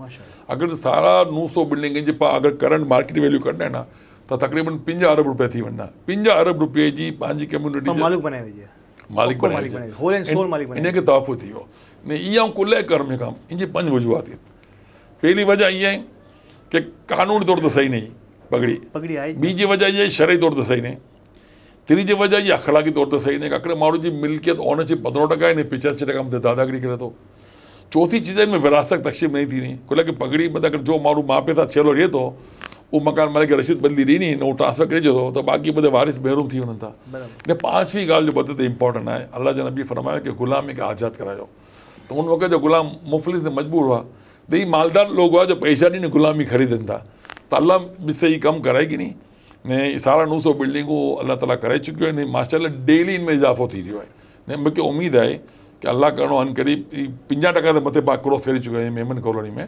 अगरि सारा नूं सौ बिल्डिंग जे पा अगरि करंट मार्केट वैल्यू कढंदा आहिनि तो तक़रीबन पंजाह अरब रुपया थी वञा पंजाह अरब रुपए जी पंहिंजी कम्युनिटी तो मालिक बनाए तो मालिक बनाए इन खे तोहफ़ो थी वियो ने इहा कुल कर में काम। इन जी पंज वजूहात पहली वजह ये आहे कि कानून तौर ते सही नहीं पगड़ी। पगड़ी आहे वजह ये शरई तौर ते सही नहीं। तीजी जी वजह इहा अख़लाक़ी तौर ते सही नहीं। हिकिड़े माण्हू जी मिल्कियत ओनरशिप पंद्रहं टका आहिनि पिचासी टका मथे दादागिरी करे तो। चौथी चीज़ में विरासत तक़सीम नहीं थी नहीं। कुल खे पगड़ी मतिलबु जो माण्हू माउ पीउ सां छियलु रहे थो मकान मालिक रसीद बदिली न उहो ट्रांसफ़र करे थो त बाक़ी ॿधे वारिस महरूम थी वञनि था। ने पांचवी ॻाल्हि जो ते इम्पोर्टेंट आहे अलाह जे नबी फरमायो कि ग़ुलामी खे आज़ादु करायो। त उन वक़्त जो ग़ुलाम मुफ़लिस ते मजबूर हुआ त ही मालदार लोग हुआ जो पैसा ॾिनी ग़ुलामी ख़रीदनि था त अलाह बि सही कमु कराएगी नी ने सारा नूं सौ बिल्डिंगूं अलाह ताला करे चुकियो आहिनि माशा डेली इन में इज़ाफ़ो थी रहियो आहे ने मूंखे उमेदु आहे कि अलाह करिणो आहिनि क़रीब पंजाह टका ते मथे क्रॉस करे चुकियो आहे मेमन कॉलोनी में।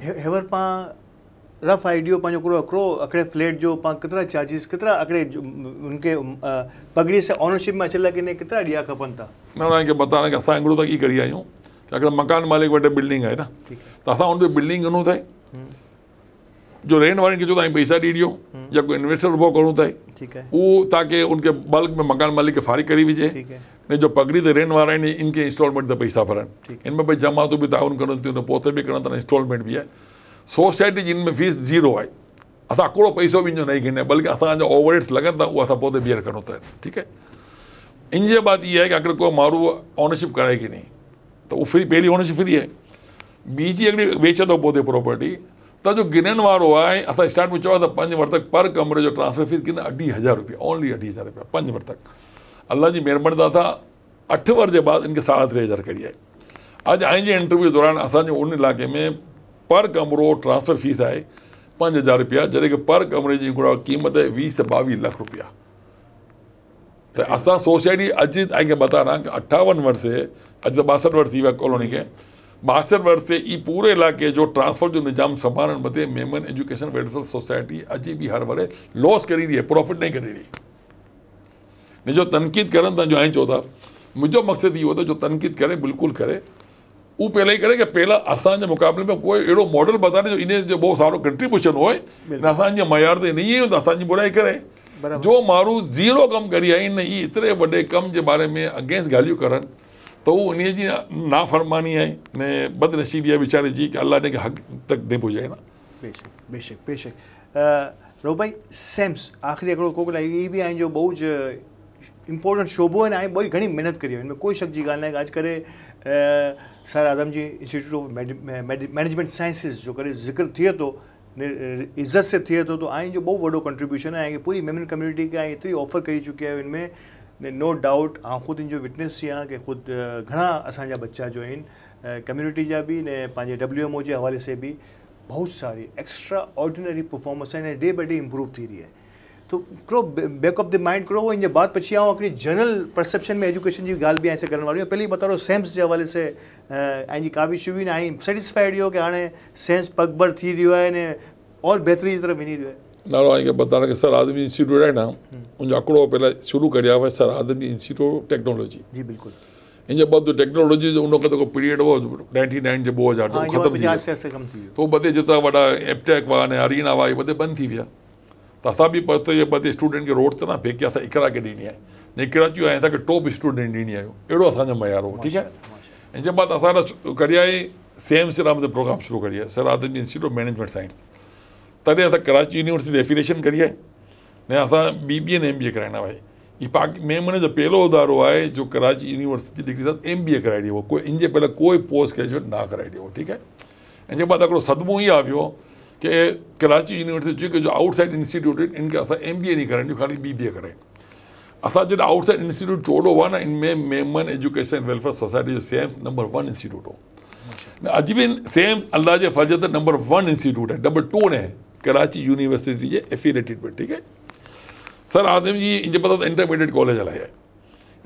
रफ आइडियो पंहिंजो हिकिड़ो हिकिड़ो हिकिड़े फ्लैट जो पां केतिरा चार्जिस केतिरा हिकिड़े उनखे पगड़ी सां ऑनरशिप में अचण लाइ किने केतिरा ॾिया खपनि था न उन्हनि बताइण कि असां हिकिड़ो त करी आहियूं कि मकान मालिक वटि बिल्डिंग आहे न? त असां हुन ते बिल्डिंग गिनूं था जो रेंट वारनि खे तव्हां पैसा ॾेई ॾियो या कोई इन्वेस्टर उभो करूँ था? ठीकु उहो ताकि उनखे बल्क में मकान मालिक खे फारिग करी विझे ने जो पगड़ी ते रेंट वारा आहिनि इनखे इंस्टॉलमेंट ते पैसा भरनि। इनमें भई जमातूं बि ताउन करण थियूं त पोते बि करण था इंस्टॉलमेंट बि आहे सोसाइटी जी इनमें फ़ीस ज़ीरो आहे असां हिकिड़ो पैसो बि इनजो न गिने, बल्कि असांजा ओवरहेड्स लॻनि था उहो असां पोइ बीहर करूँ था ठीकु आहे इन बाद इहा आहे कि अगरि को माण्हू ऑनरशिप कराए की नहीं, त उहो फ्री पहिरीं ऑनरशिप फ्री आहे ॿी जी हिकिड़ी वेचे थो पोइ प्रॉपर्टी त जो गिनण वारो आहे असां स्टार्ट में आहे त पंज वर्तक पर कमरे जो ट्रांसफ़र फ़ीस गिन अढी हज़ार रुपया ओनली अढी हज़ार रुपया पंज वर्तक अल्लाह जी महिरबानी त असां अठ वर जे बाद इनखे साढा टे हज़ार करी आहे अॼु आई इंटरव्यू दौरान असांजे उन इलाइक़े में पर कमरो ट्रांसफ़र फ़ीस आहे पंज हज़ार रुपया, जॾहिं की पर कमरे जी हिकिड़ो क़ीमत आहे वीह से ॿावीह लख रुपया। त असां सोसाइटी अॼु तव्हांखे बताना कि अठावन वर्षे अॼु त ॿासठि वर्ष थी कॉलोनी खे, ॿासठि वर्षे ई पूरे इलाइक़े जो ट्रांसफ़र जो निज़ाम संभालण मथे मेमन एजुकेशन वेलफेयर सोसाइटी अॼु बि हर भले लॉस करे रही है प्रॉफिट नहीं करे रही। मुंहिंजो तनक़ीद करण था जो ऐं चओ था मक़सदु इहो हो त जो तनक़ीद करे बिल्कुलु करे वो पहले ही करें कि पहला आसान जो मुक़ाबले में कोई अहिड़ो मॉडल बताने जो इन्हें जो बहुत सारो कंट्रीब्यूशन होए आसान जो मायार दे नहीं है तो उन आसान जो बुराई करें। जो माण्हू ज़ीरो कम करिया ही नहीं इतने बड़े कम जो बारे में अगेंस्ट गालियों करन तो वो इन्हें जी ना फरमानी है ने बदनसीबी आहे वीचारे जी कि अल्लाह ने के हक़ तक न पुॼाए ना। बेशक बेशक बेशक। रो भाई सेम्स आख़िरी अगर को ये भी आए जो बहुत इंपॉर्टेंट शोबो है ना बड़ी घनी मेहनत करी है। इनमें कोई शक जी ॻाल्हि न आहे अॼुकल्ह करे Adamjee institute of management sciences जो करे ज़िक्र थिए ने इज़त से थिए थो तो आई जो बહુ वॾो कंट्रीब्यूशन ऐं पूरी मेमन कम्युनिटी खे ऐं एतिरी ऑफ़र करी चुकी आहे इनमें। ने डाउट आउं ख़ुदि इन जो विटनेस थी की ख़ुदि घणा असांजा बच्चा जो आहिनि कम्युनिटी जा बि ने पंहिंजे डब्ल्यू एम ओ जे हवाले से भी बहुत सारी extraordinary performance day by day improve थी रही आहे तो हिकिड़ो बैक ऑफ द माइंड करो इन जे बाद પછી આવું हिकिड़ी जनरल परसेप्शन में एजुकेशन जी ॻाल्हि बि ऐं करण वारी आहे पहिरीं बतारो सेम्स जे हवाले से ऐं जी काफ़ी शुवी ऐं सेटिस्फाइड हुयो की हाणे सेंस पगभर थी रहियो आहे ने और बहितरी जी तरफ़ वञी रहियो आहे नालो आहे की बताना कि सर आदमी इंस्टीट्यूट आहे न उनजो आंकड़ो पहले शुरू करिया हुआ सर आदमी इंस्टीट्यूट ऑफ टेक्नोलॉजी जी बिल्कुल इन जे बाद टेक्नोलॉजी जो उन वक़्तु को पीरियड हो नाइनटी नाइन जे ॿ हज़ार जो हाँ ये ख़तमु थी પછી वियो आस्ते आस्ते कम थी वियो तो ॿधे जेतिरा वॾा एपटेक हुआ ने अरीना हुआ इहे ॿधे बंदि थी विया त असां बि परतो इहे ॿधे स्टूडेंट खे रोड ते न फेंके असां इकरा खे ॾिनी आहे ने इकरा चयो आहे असांखे टॉप स्टूडेंट ॾिनी आहियो अहिड़ो असांजो मयार हो ठीकु आहे इन जे बाद असां करी आहे सेम सिराम ते प्रोग्राम शुरू करी आहे सर आदमी इंस्टीट्यूट ऑफ़ मैनेजमेंट साइंस तॾहिं असां कराची यूनिवर्सिटी एफिलेशन करी आहे ने असां B B N M B A कराइणा आहे ही पाक मेमन जो पहिलो उदारो आहे जो कराची यूनिवर्सिटी डिग्री सां एम बी ए कराए ॾियो कोई इन जे पहले कोई पोस्ट ग्रेजुएट ना कराए ॾियो ठीकु आहे इन जे बाद हिकिड़ो सदमो ई आयो कि कराची यूनिवर्सिटी जो जो आउटसाइड इंस्टीट्यूट आहिनि इनखे असां एम बी ए नहीं कराइनि ख़ाली बी बी ए कराइनि असां जॾहिं आउटसाइड इंस्टीट्यूट चोड़ो हुआ न इनमें मेमन एजुकेशन वेलफेयर सोसाइटी जो सेम्स नंबर वन इंस्टीट्यूट हो। न अॼु बि सेम्स अल्लाह जे फर्ज़ ते नंबर वन इंस्टीट्यूट है नंबर टू ने कराची यूनिवर्सिटी जे एफिलेटेड में ठीकु आहे सर आदम जी इन जे पता इंटरमीडिएट कॉलेज हलाए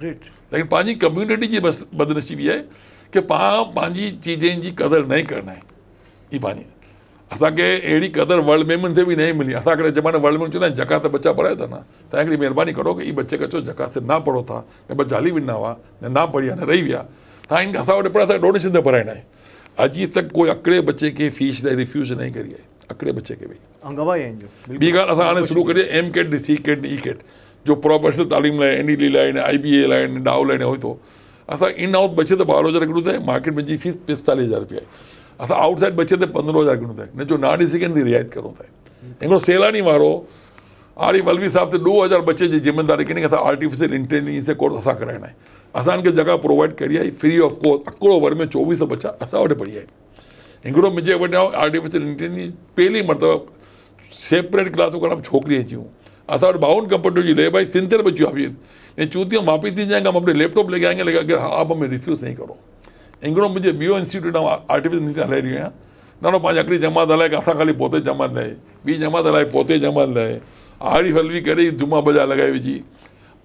ग्रेट लेकिन पंहिंजी कम्यूनिटी जी बस बदनसीबी आहे की पाण पंहिंजी चीजनि जी क़दुरु नहीं करणा आहे ही पंहिंजी असांखे अहिड़ी क़दुरु वर्ल्ड मेमन से बि नहीं मिली। असां हिकिड़े ज़माने वर्ल्ड में चवंदा आहिनि जका त बच्चा पढ़ाए था न। तव्हां हिकिड़ी महिरबानी करो कि ई बच्चे खे चओ जका से ना पढ़ो था ऐं बच्चा हली वेंदा हुआ न ना पढ़ी न रही विया तव्हां इनखे असां वटि असांखे डोनेशन ते पढ़ाइणा आहे अॼु तक कोई अकड़े बच्चे खे फ़ीस लाइ रिफ्यूज़ नहीं करी आहे अकड़े बच्चे खे बि ॿी ॻाल्हि असां हाणे शुरू करी M cat C cat E cat जो प्रोफेशनल तालीम लाइ एन ई ली लाइ आई बी ए लाइ डाउ लाइ हुई थो असां इन हाउस बचे त ॿारहं हज़ार गिणूं मार्केट में फ़ीस पिस्तालीस हज़ार रुपया असां आउटसाइड बचे त पंद्रहं हज़ार गिणूं न जो ना ॾिसी सघनि थी रिआयत करूँ हिकिड़ो सैलानी वारो आरिफ अलवी साहब से दो हज़ार बच्चे जी ज़िम्मेदारी असां आर्टिफिशियल इंटेलिजेंस कोर्स असां कराइणा आहे असां हिनखे जॻह प्रोवाइड करी आहे फ्री ऑफ़ कोर्स अकिड़ो वर में चोवीह सौ बचा, असां वटि पढ़ी आहिनि हिकिड़ो मुंहिंजे वटि आर्टिफिशियल इंटेलिजेंस पहिरीं मरतबा, सेपरेट क्लासूं करण छोकिरी अचियूं असां बाउन कंप्यूटर जी लेब आई सिंथियर बच्चियूं आवी आहिनि ऐं चूंती वापस थी जाएँगे, हम अपने लैपटॉप लेके आएँगे लेकिन अगर आप हमें रिफ्यूज़ नहीं करो। हिकिड़ो मुंहिंजे ॿियो इंस्टीट्यूट आर्टिफिशियल इंटेलिजेंस हलाए रहियो आहियाँ पंहिंजी हिकिड़ी जमात हलाए असां ख़ाली पोते जमात लाइ ॿी जमात हलाए पोते जमात लाइ आरिफ अलवी करे जुमा बजा लॻाए विझी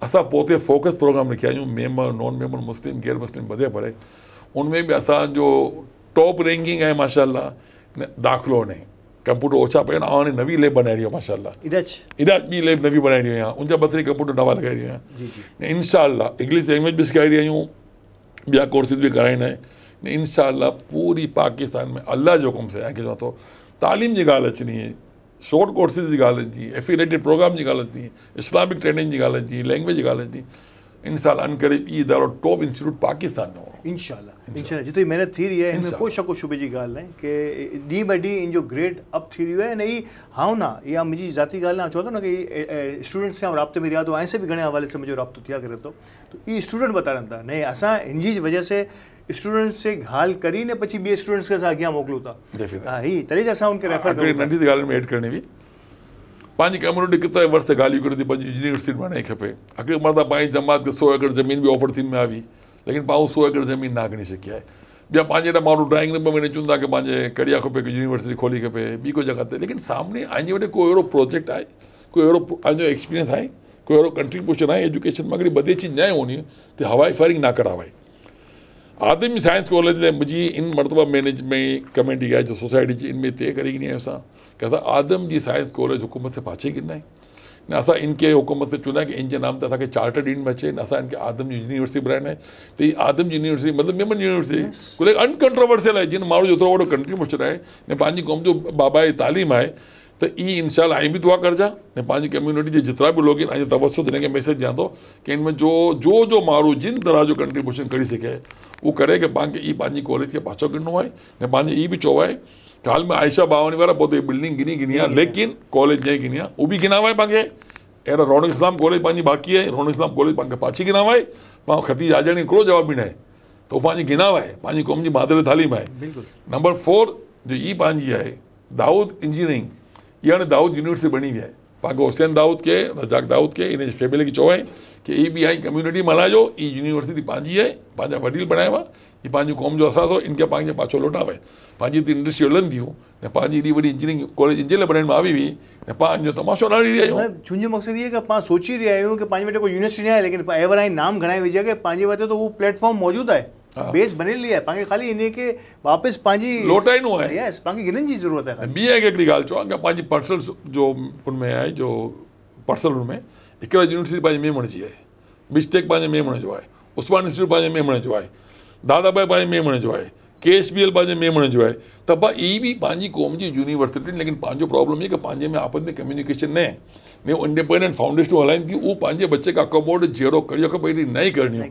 असां पोते फोकस प्रोग्राम लिखिया आहियूं मेंबर नॉन मेंबर मुस्लिम गैर मुस्लिम बधे पढ़े। उनमें बि असांजो टॉप रैंकिंग आहे माशाल्लाह, न दाख़िलो न कंप्यूटर ओछा पिया आहिनि ऐं हाणे नवी लैब बनाए रही आहे माशाल्लाह। इरज इरा ॿी लैब नवी बनाई रही आहियाँ उनजा बसरी कंप्यूटर नवा लॻाए रही आहियाँ इनशाला इंग्लिश लैंग्वेज बि सेखारे रही आहियूं ॿिया कोर्सिस बि कराईंदा आहिनि इनशाला पूरी पाकिस्तान में अलाह जो हुकुम से आहे चवां थो तालीम जी ॻाल्हि अचणी आहे शॉर्ट कोर्सिस जी ॻाल्हि अची एफिलेटेड प्रोग्राम जी ॻाल्हि अची इस्लामिक ट्रेनिंग जी ॻाल्हि अची लैंग्वेज जी ॻाल्हि अची इनशाला अनकरे ई इदारो टॉप इंस्टीट्यूट पाकिस्तान में हो इनशाला इनशाला जिते मेहनत थी रही आहे हिन में कोई शको शुबे जी ॻाल्हि न आहे की ॾींहुं ब ॾींहुं इन जो ग्रेड अप थी रहियो आहे ऐं ही हाउ न इहा मुंहिंजी ज़ाती ॻाल्हि न चवंदो न की स्टूडेंट्स सां राब्ते में रहिया थो ऐं से बि घणे हवाले से मुंहिंजो राब्तो थिया करे थो तो ई स्टूडेंट बतारनि था न असां हिन जी वजह से स्टूडेंट्स से ॻाल्हि करी ने પછી ॿिए स्टूडेंट्स खे असां अॻियाँ मोकिलियूं था. हा ही तॾहिं त असां उनखे रेफर नंढी ॻाल्हि में एड करणी हुई पंहिंजी कम्युनिटी केतिरा वर्ष ॻाल्हियूं करे थी पंहिंजी यूनिवर्सिटी बणाइणी खपे। अॻिए मर्दा पंहिंजी जमात खे सौ एकड़ ज़मीन बि ऑफ़र थी में आवी, लेकिन पाऊँ सौ एकड़ ज़मीन ना गणी सघी आहे ॿिया पंहिंजे हेॾा माण्हू ड्राइंग रूम में चवंदा की पंहिंजे करिया खपे, की यूनिवर्सिटी खोली खपे ॿी कोई जॻह ते। लेकिन सामने अॼु वटि कोई अहिड़ो प्रोजेक्ट आहे कोई अहिड़ो पंहिंजो एक्सपीरियंस आहे कोई अहिड़ो कंट्रीब्यूशन आहे एजुकेशन में अगरि ॿधे चीज़ न होनी, त हवाई फायरिंग ना करावाई आदमी साइंस कॉलेज में मुंहिंजी इन मरतबा मैनेजमेंट कमेटी आहे जो सोसाइटी जी इनमें तय करे ॾिनी आहे असां कि असां आदम जी साइंस कॉलेज हुकूमत से पाछे गिरना आहे ने असां इनखे हुकूमत से चवंदा की इन जे नाम ते असांखे चार्टर्ड इन अचे ने असां इनखे आदम जी यूनिवर्सिटी बनाइण आहे त ही आदम जी यूनिवर्सिटी मतिलबु मेमन यूनिवर्सिटी कुल अनकंट्रोवर्शियल आहे जिन माण्हू जो एतिरो वॾो कंट्रीब्यूशन आहे ने पंहिंजी क़ौम जो बाबाई तालीम आहे त ई इनशाला ऐं बि दुआ करजा ने पंहिंजी कम्युनिटी जे जेतिरा बि लोग आहिनि ऐं तवसुत हिनखे मैसेज ॾियाँ थो की हिन में जो जो जो माण्हू जिन तरह जो कंट्रीब्यूशन करे सघे उहो करे की पाण खे ई पंहिंजी कॉलेज खे पाछो गिणणो आहे ने पंहिंजे ई बि चयो आहे कि हाल में आयशा बावानी वारा पोइ बिल्डिंग गिनी गिनी आहे लेकिन कॉलेज न गिनी आहे उहो बि गिनाव आहे पाण अहिड़ा रौनक इस्लाम कॉलेज पंहिंजी बाक़ी आहे रौनक इस्लाम कॉलेज पाण खे पाछी गिनाव आहे पाण खतीज आजाणी हिकिड़ो जवाबु न आहे त उहो पंहिंजी गिनाव आहे पंहिंजी क़ौम जी मादर तालीम आहे नंबर फोर जो ई पंहिंजी आहे दाऊद इंजीनियरिंग। इहा हाणे दाऊद यूनिवर्सिटी बणी आहे पाण हुसैन दाऊद खे रज़ाक दाऊद खे इन जी फैमिली खे चयो आहे की ई बि आई कम्युनिटी मल्हाइजो ई यूनिवर्सिटी पंहिंजी आहे पंहिंजा वडील बणायो आहे ही पंहिंजी क़ौम जो असास हो इनखे पंहिंजे पाछो लोटावे। पंहिंजी हिते इंडस्ट्री हलनि ऐं पंहिंजी एॾी वॾी इंजीनियरिंग, कॉलेज इंजीनियर लाइ बनाइण में આવી हुई ऐं पंहिंजो तमाशो न ॾेई रहिया आहियूं मुंहिंजो मक़सदु इहो की पाण सोची रहिया आहियूं की पंहिंजे वटि कोई यूनिवर्सिटी न आहे लेकिन एवर आई नाम घणाई विझे की पंहिंजे वटि त उहो प्लेटफॉर्म मौजूदु आहे बेस बनियल ई आहे पाण खे ख़ाली इन खे वापसि पंहिंजी लोटाइणो आहे। यस पाण खे गिननि जी ज़रूरत ऐं ॿी आहे हिकिड़ी ॻाल्हि चवां की पंहिंजी पर्सनल जो उनमें आहे जो पर्सनल में हिकिड़ा यूनिवर्सिटी पंहिंजे मेमण जी आहे बिस्टेक पंहिंजे मेमण जो आहे उस्मान इंस्टीट्यूट पंहिंजे मेमण जो आहे दादाबाई पंहिंजे मेमण जो आहे के एस बी एल पंहिंजे मेमण जो आहे त बा ई बि पंहिंजी क़ौम जी यूनिवर्सिटी लेकिन पंहिंजो प्रॉब्लम इहे की पंहिंजे में आपस में कम्युनिकेशन न आहे ने इंडिपेंडेंट फाउंडेशन हलाइनि थियूं उहो पंहिंजे बच्चे का कबोर्ड जहिड़ो करियो खपे अहिड़ी न ई करणी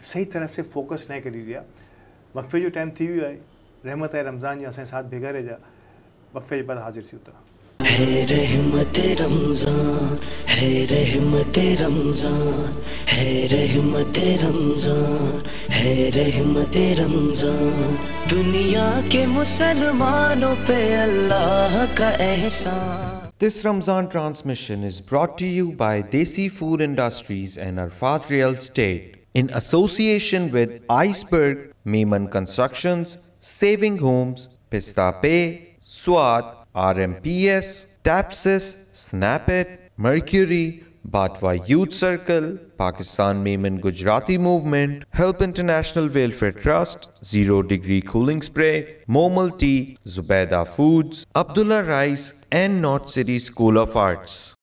सही तरह से फोकस न करी रहिया वक़फ़े जो टाइम थी वियो आहे रहमत आहे रमज़ान जी असांजे साथ बेघा रहिजा वक़फ़े जे बाद हाज़िर थियूं था है रहमत रमज़ान है रहमत रमज़ान है रहमत रमज़ान है रहमत रमज़ान। दुनिया के मुसलमानों पे अल्लाह का एहसान। This Ramzan transmission is brought to you by Desi Food Industries and Arfat Real Estate. in association with Iceberg, Meeman Constructions, Saving Homes, Pista Pay, SWAT, RMPS, Tapsis, Snapit, Mercury, Batwa Youth Circle, Pakistan Meeman Gujarati Movement, Help International Welfare Trust, Zero Degree Cooling Spray, Momal Tea, Zubeda Foods, Abdullah Rice and North City School of Arts.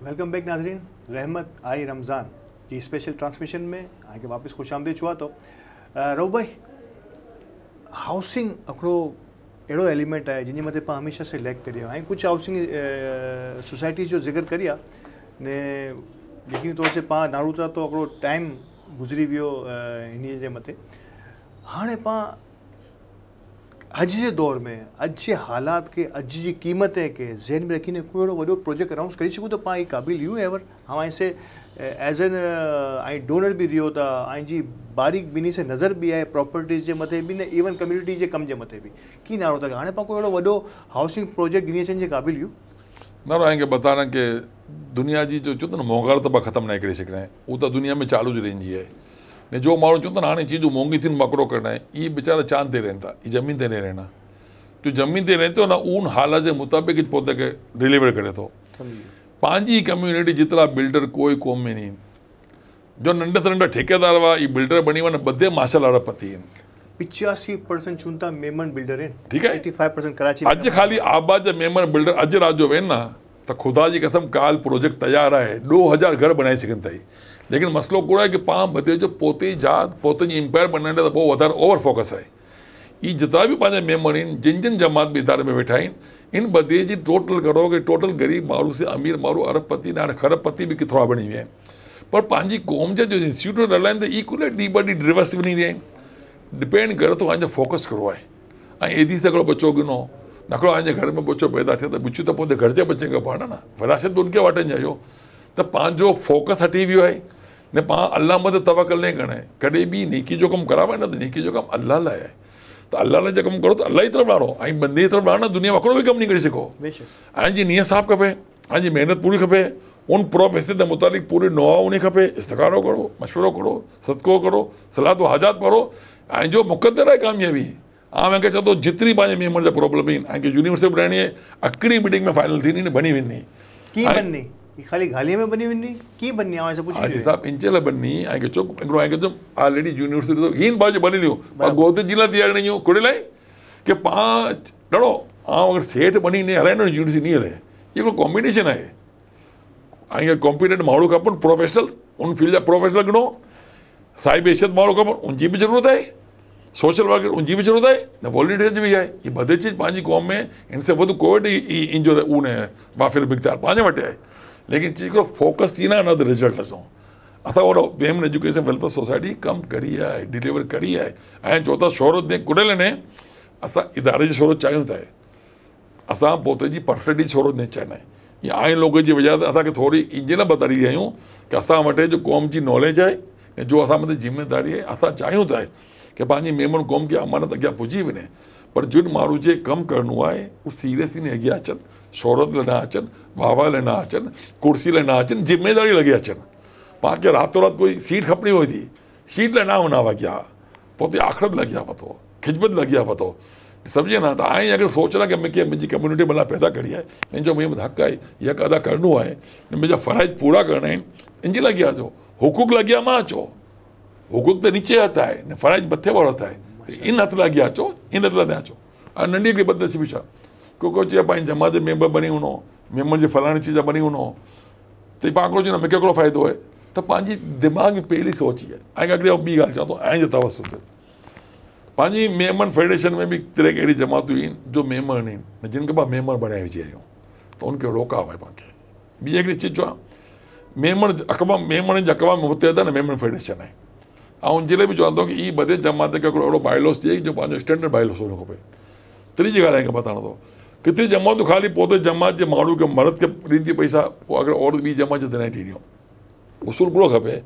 Welcome back Nazreen, Rahmat I Ramzan. जी special transmission में, आगे वापस खुश आमदीद छुआ तो रहो भाई हाउसिंग हिकिड़ो अहिड़ो एलिमेंट आहे जंहिंजे मथे पाण हमेशह से लैक करियो ऐं कुझु हाउसिंग सोसाइटीज़ जो ज़िक्र करी आहे ने यकीन तौर से पाण नारूता था तो टाइम गुज़री वियो इन जे मथे हाणे पाण अॼु दौर में अॼु हालात खे अॼु जी क़ीमत खे ज़हन में रखीने कोई अहिड़ो प्रोजेक्ट अनाउंस करे सघूं त पाण ई क़ाबिल यू एवर हाँ से एज़ एन ऐं डोनर बि रहियो था जी बारीक बिनी से नज़र बि आहे प्रॉपर्टीज़ जे मथे न इवन कम्युनिटी जे कम जे मथे बि कीअं नालो था? हाणे पाण कोई अहिड़ो हाउसिंग प्रोजेक्ट गिनी अचनि जे क़ाबिल यू? न रहेंगे बताना कि दुनिया जी जो चवंदा न त ख़तमु न करे आहियूं उहो त दुनिया में चालू जी आहे ने जो माण्हू चवंदा न हाणे चीजूं मोंघी थियूं मकड़ो करणु आहे इहे वीचारा चाँद ते रहनि था इहे ज़मीन ते न रहना। जो ज़मीन ते रहे थो न उन हालात जे मुताबिक़ पौधे खे डिलीवर करे थो पंहिंजी कम्युनिटी जेतिरा बिल्डर कोई क़ौम में न आहिनि जो नंढे से नंढा ठेकेदार हुआ इहे बिल्डर बणी वञनि ॿधे माशल वारा पती आहिनि पिचासी परसेंट चूं था मेमन बिल्डर आहिनि ठीकु आहे। एटी फाइव परसेंट कराची अॼु ख़ाली आबाद जे मेंबर बिल्डर अॼु राति जो वेहनि न त ख़ुदा जी कसम काल प्रोजेक्ट तयारु आहे ॾो हज़ार घर बनाए सघनि था लेकिन मसइलो कहिड़ो आहे की पाण बधे जो पोते जी जात, पोते जी इम्पायर बनाइण त वधारे ओवर फोकस आहे ई जेतिरा बि पंहिंजा मेंबर आहिनि जिन जिन जमात बि इदारे में वेठा इन बदे जी टोटल करो की टोटल ग़रीब माण्हू से अमीर माण्हू अरबपति हाणे खरबपति बि केतिरा विया आहिनि पर पंहिंजी क़ौम जा जो इंस्टीट्यूट हलाइनि त इक्वल ॾींहुं डिवर्स बणी रहिया आहिनि डिपेंड करे थो पंहिंजो फोकस कहिड़ो आहे ऐं एॾी त हिकिड़ो बचो गिनो नकिड़ो पंहिंजे घर में बचो पैदा थिए त बिच्छू त घर जे बचे खां पाण न। विरासत बि उनखे वठनि चाहियो त फोकस हटी वियो आहे ने पाण अलाह मत तवकल न करणु आहे कॾहिं बि नेकी जो कमु करावे न त नेकी जो कमु अलाह लाइ आहे त अलाह लाइ जो कमु करो त अलाह जी तरफ़ ॾाढो ऐं बंदे जी तरफ़ ॾाढो न दुनिया में हिकिड़ो बि कमु नहीं करे सघो बेशक। ऐं जी नीयत साफ़ खपे ऐं जी महिनत पूरी खपे उन प्रोफेशन के मुताबिक पूरी नोआ उन्हें खपे। इस्तकारो करो मशवरो करो सदको करो सलाह तो हाजात पढ़ो ऐं जो मुक़दर आहे कामयाबी। आउं मूंखे चवंदो जेतिरी पंहिंजे मेंबर जा प्रॉब्लम आहिनि ऐं यूनिवर्सिटी ॿुधाइणी आहे हिकिड़ी मीटिंग में फाइनल थींदी न बनी वेंदी ही ख़ाली गालीअ में बनी वेंदी कीअं बननी आउं ऐसे पुछी हाजी साहब इंचे लाइ बनी ऐं की चुप हिकिड़ो ऐं की ऑलरेडी यूनिवर्सिटी तो हीन बाजू बनी लियो पर गोद जी लाइ तयार नहीं हूँ कुड़े लाइ की पाँच ॾाढो आउं अगरि सेठ बनी ने हलाईंदो यूनिवर्सिटी नहीं हले इहो हिकिड़ो कॉम्बिनेशन ऐं इहे कॉम्पिटेंट माण्हू खपनि प्रोफेशनल उन फ़ील्ड जा प्रोफेशनल ॻणो साहिब हैसियत माण्हू खपनि उनजी बि ज़रूरत आहे सोशल वर्कर उनजी बि ज़रूरत आहे न वॉलेंटियर जी बि आहे ये बधे चीज़ पंहिंजी क़ौम में इन से वधि कोविड ई इन जो उन वाफ़िर मिक़दार पंहिंजे वटि आहे लेकिन चीज़ हिकिड़ो फोकस थी न त रिज़ल्ट असां ओॾो बेमन एजुकेशन वेलफेयर सोसाइटी कमु करी आहे डिलीवर करी आहे ऐं चओ था शोहरत ने कुड़ियल ने, असां इदारे जी शोहरत चाहियूं था असां पोते जी पर्सनैलिटी शोहरत न चाहींदा आहियूं या आए लोगनि जी वजह सां असांखे थोरी इंजे लाइ बतारी रहिया आहियूं की असां वटि जो क़ौम जी नॉलेज आहे ऐं जो असां मथे ज़िमेदारी आहे असां चाहियूं था की पंहिंजी मेमन क़ौम खे अमानत अॻियाँ पुॼी वञे पर जिन माण्हू जे कमु करिणो आहे उहो सीरियसली अॻियाँ अचनि शोहरत लाइ न अचनि वाह वाह न अचनि कुर्सी लाइ न अचनि ज़िमेदारी लॻे अचनि पाण रातो राति कोई सीट खपणी हुई थी। सीट लाइ न वञा अॻियाँ पोइ ते आख़िरत लॻी आहे पतो खिजमत लॻी आहे पतो। सम्झे न त आईं अगरि सोचना की मूंखे मुंहिंजी कम्यूनिटी भला पैदा करी आहे मुंहिंजो मुंहिंजो हक़ आहे इहा अदा करिणो आहे मुंहिंजा फ़राइज़ पूरा करिणा आहिनि इन जे लॻी आहे अचो हुकूक लॻी आहे माँ अचो हुकूक त नीचे हथ आहे न फ़राइज़ मथे वारो हथ आहे इन हथ लॻी आहे अचो इन हथ लाइ न अचो ऐं नंढी हिकिड़ी बदनसीबी छा को को चए पंहिंजी जमात जे मेंबर बणी वञो मेंबर जे फलाणी चीज़ बणी वञो त पाण हिकिड़ो चवंदा, मूंखे हिकिड़ो फ़ाइदो आहे? त दिमाग़ में पहिरीं सोच ई आहे। ऐं अॻिते ॿी ॻाल्हि चवां थो ऐं जो तवसुस पंहिंजी मेमन फेडरेशन में बि तरह अहिड़ी जमातूं आहिनि, जो मेंबर आहिनि। जिन खे पाण मेंबर बणाए विझी आहियूं, त उनखे रोकाव आहे पाण खे ॿी चीज़ आहे मेमण अकबाम मेमण जे अकबाम मुतहद आहे न मेमन फेडरेशन आहे। ऐं ज़िले बि चवंदो की ई बधे जमात खे अहिड़ो बाइलोस ॾिए, जो स्टैंडर्ड बाइलोस हुजणो खपे। टीं ॻाल्हि आहे थो किथे जमातूं ख़ाली पोइ जमात जे माण्हू खे मर्द खे ॾींदी पैसा पोइ अगरि औरत ॿी जमात जे दिनाई ॾींदियूं उसूल हिकिड़ो खपे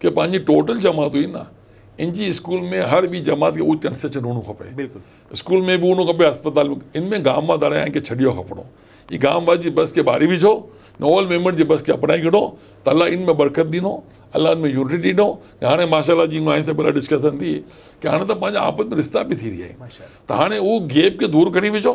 की पंहिंजी टोटल जमातूं आहिनि न। इन जी स्कूल में हर ॿी जमात खे उहो कंसेशन हुअणो खपे बिल्कुलु। स्कूल में बि हुअणो खपे अस्पताल में। इनमें गाम वार दाणे खे छॾियो खपणो ई गाम वार जी बस खे ॿारी विझो न ऑल मेंबर जी बस खे अपनाए खणो त अलाह इन में बरकत ॾिनो अलाह इन में यूनिटी ॾिनो हाणे माशाला जी माँ सां पहिरियों डिस्कशन थी की हाणे त पंहिंजा आपस में रिश्ता बि थी रहिया आहिनि माशाल्लाह। त हाणे उहो गैप खे दूरि करे विझो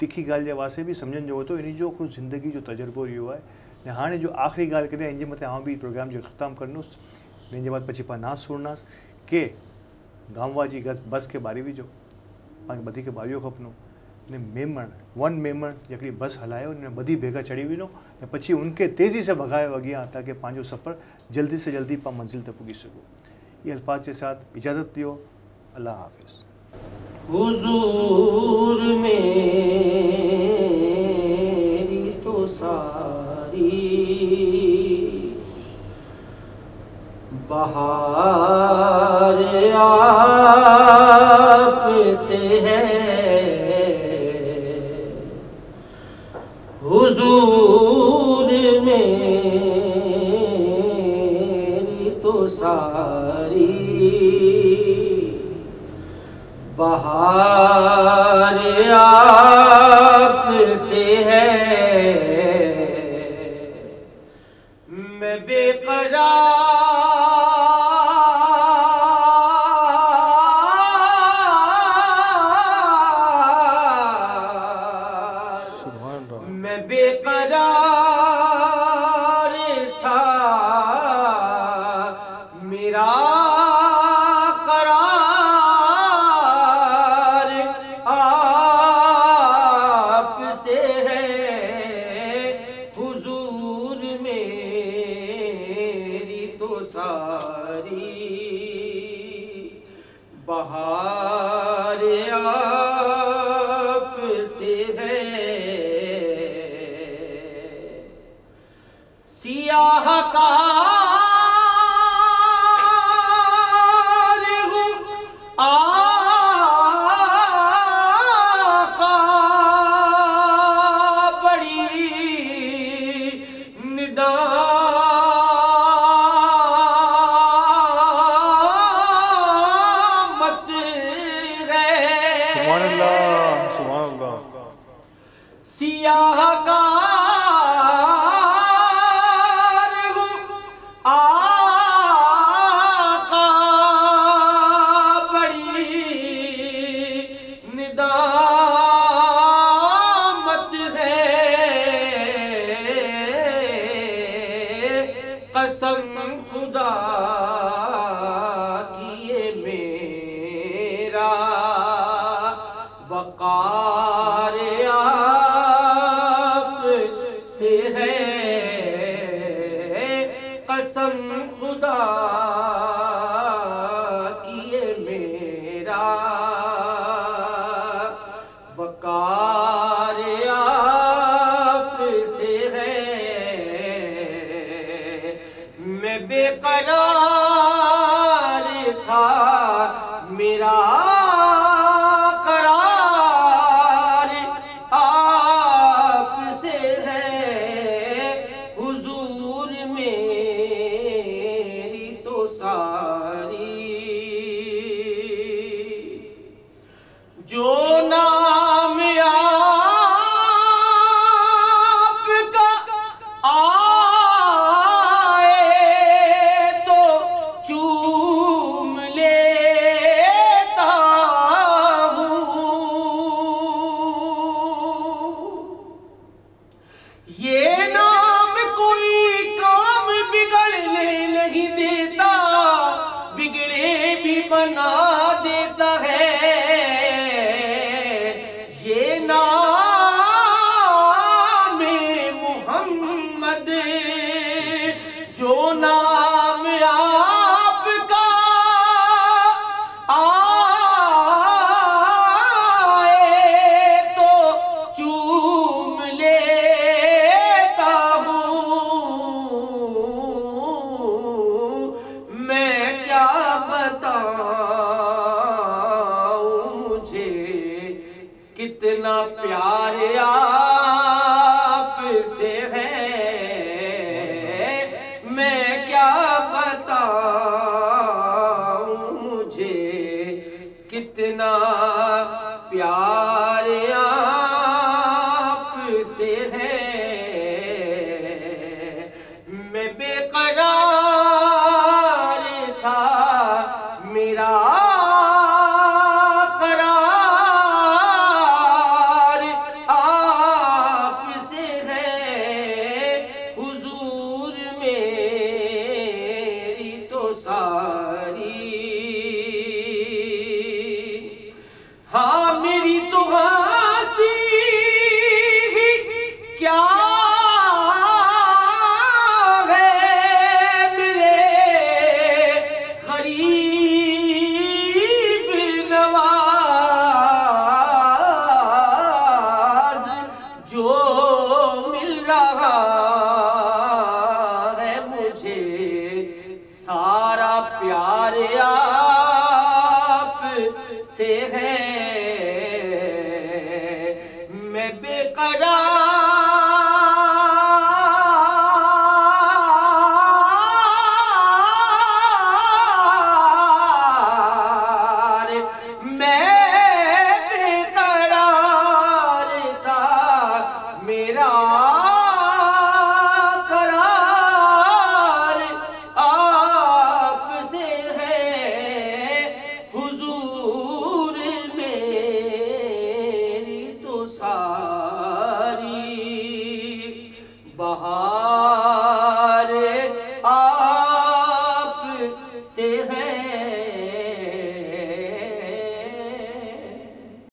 तिखी ॻाल्हि जे वास्ते बि सम्झनि तो, जो थो इन जो कुझु ज़िंदगी जो तजुर्बो रो आहे ऐं जो आख़िरी ॻाल्हि कॾहिं हिन जे मथे आउं प्रोग्राम जो ख़तमु कंदुसि हिन जे बाद पछी पाण नास सुणंदासीं के गामवा जी गस बस के बारी विझो बधी के ॿारियो खपनों। ने मेमण, वन मेमण जी बस हलायो हिन ॿधी भेगा चढ़ी वञो ऐं पछी उनखे तेज़ी से भगायो अॻियाँ ताकी पंहिंजो सफ़र जल्दी से जल्दी पा मंज़िल तक पुॻी सघो ये अल्फाज के साथ इजाज़त ॾियो अल्लाह हाफ़िज़। हुजूर मेरी तो सारी। बहार आप से है। हुजूर मेरी तो सारी। बहार।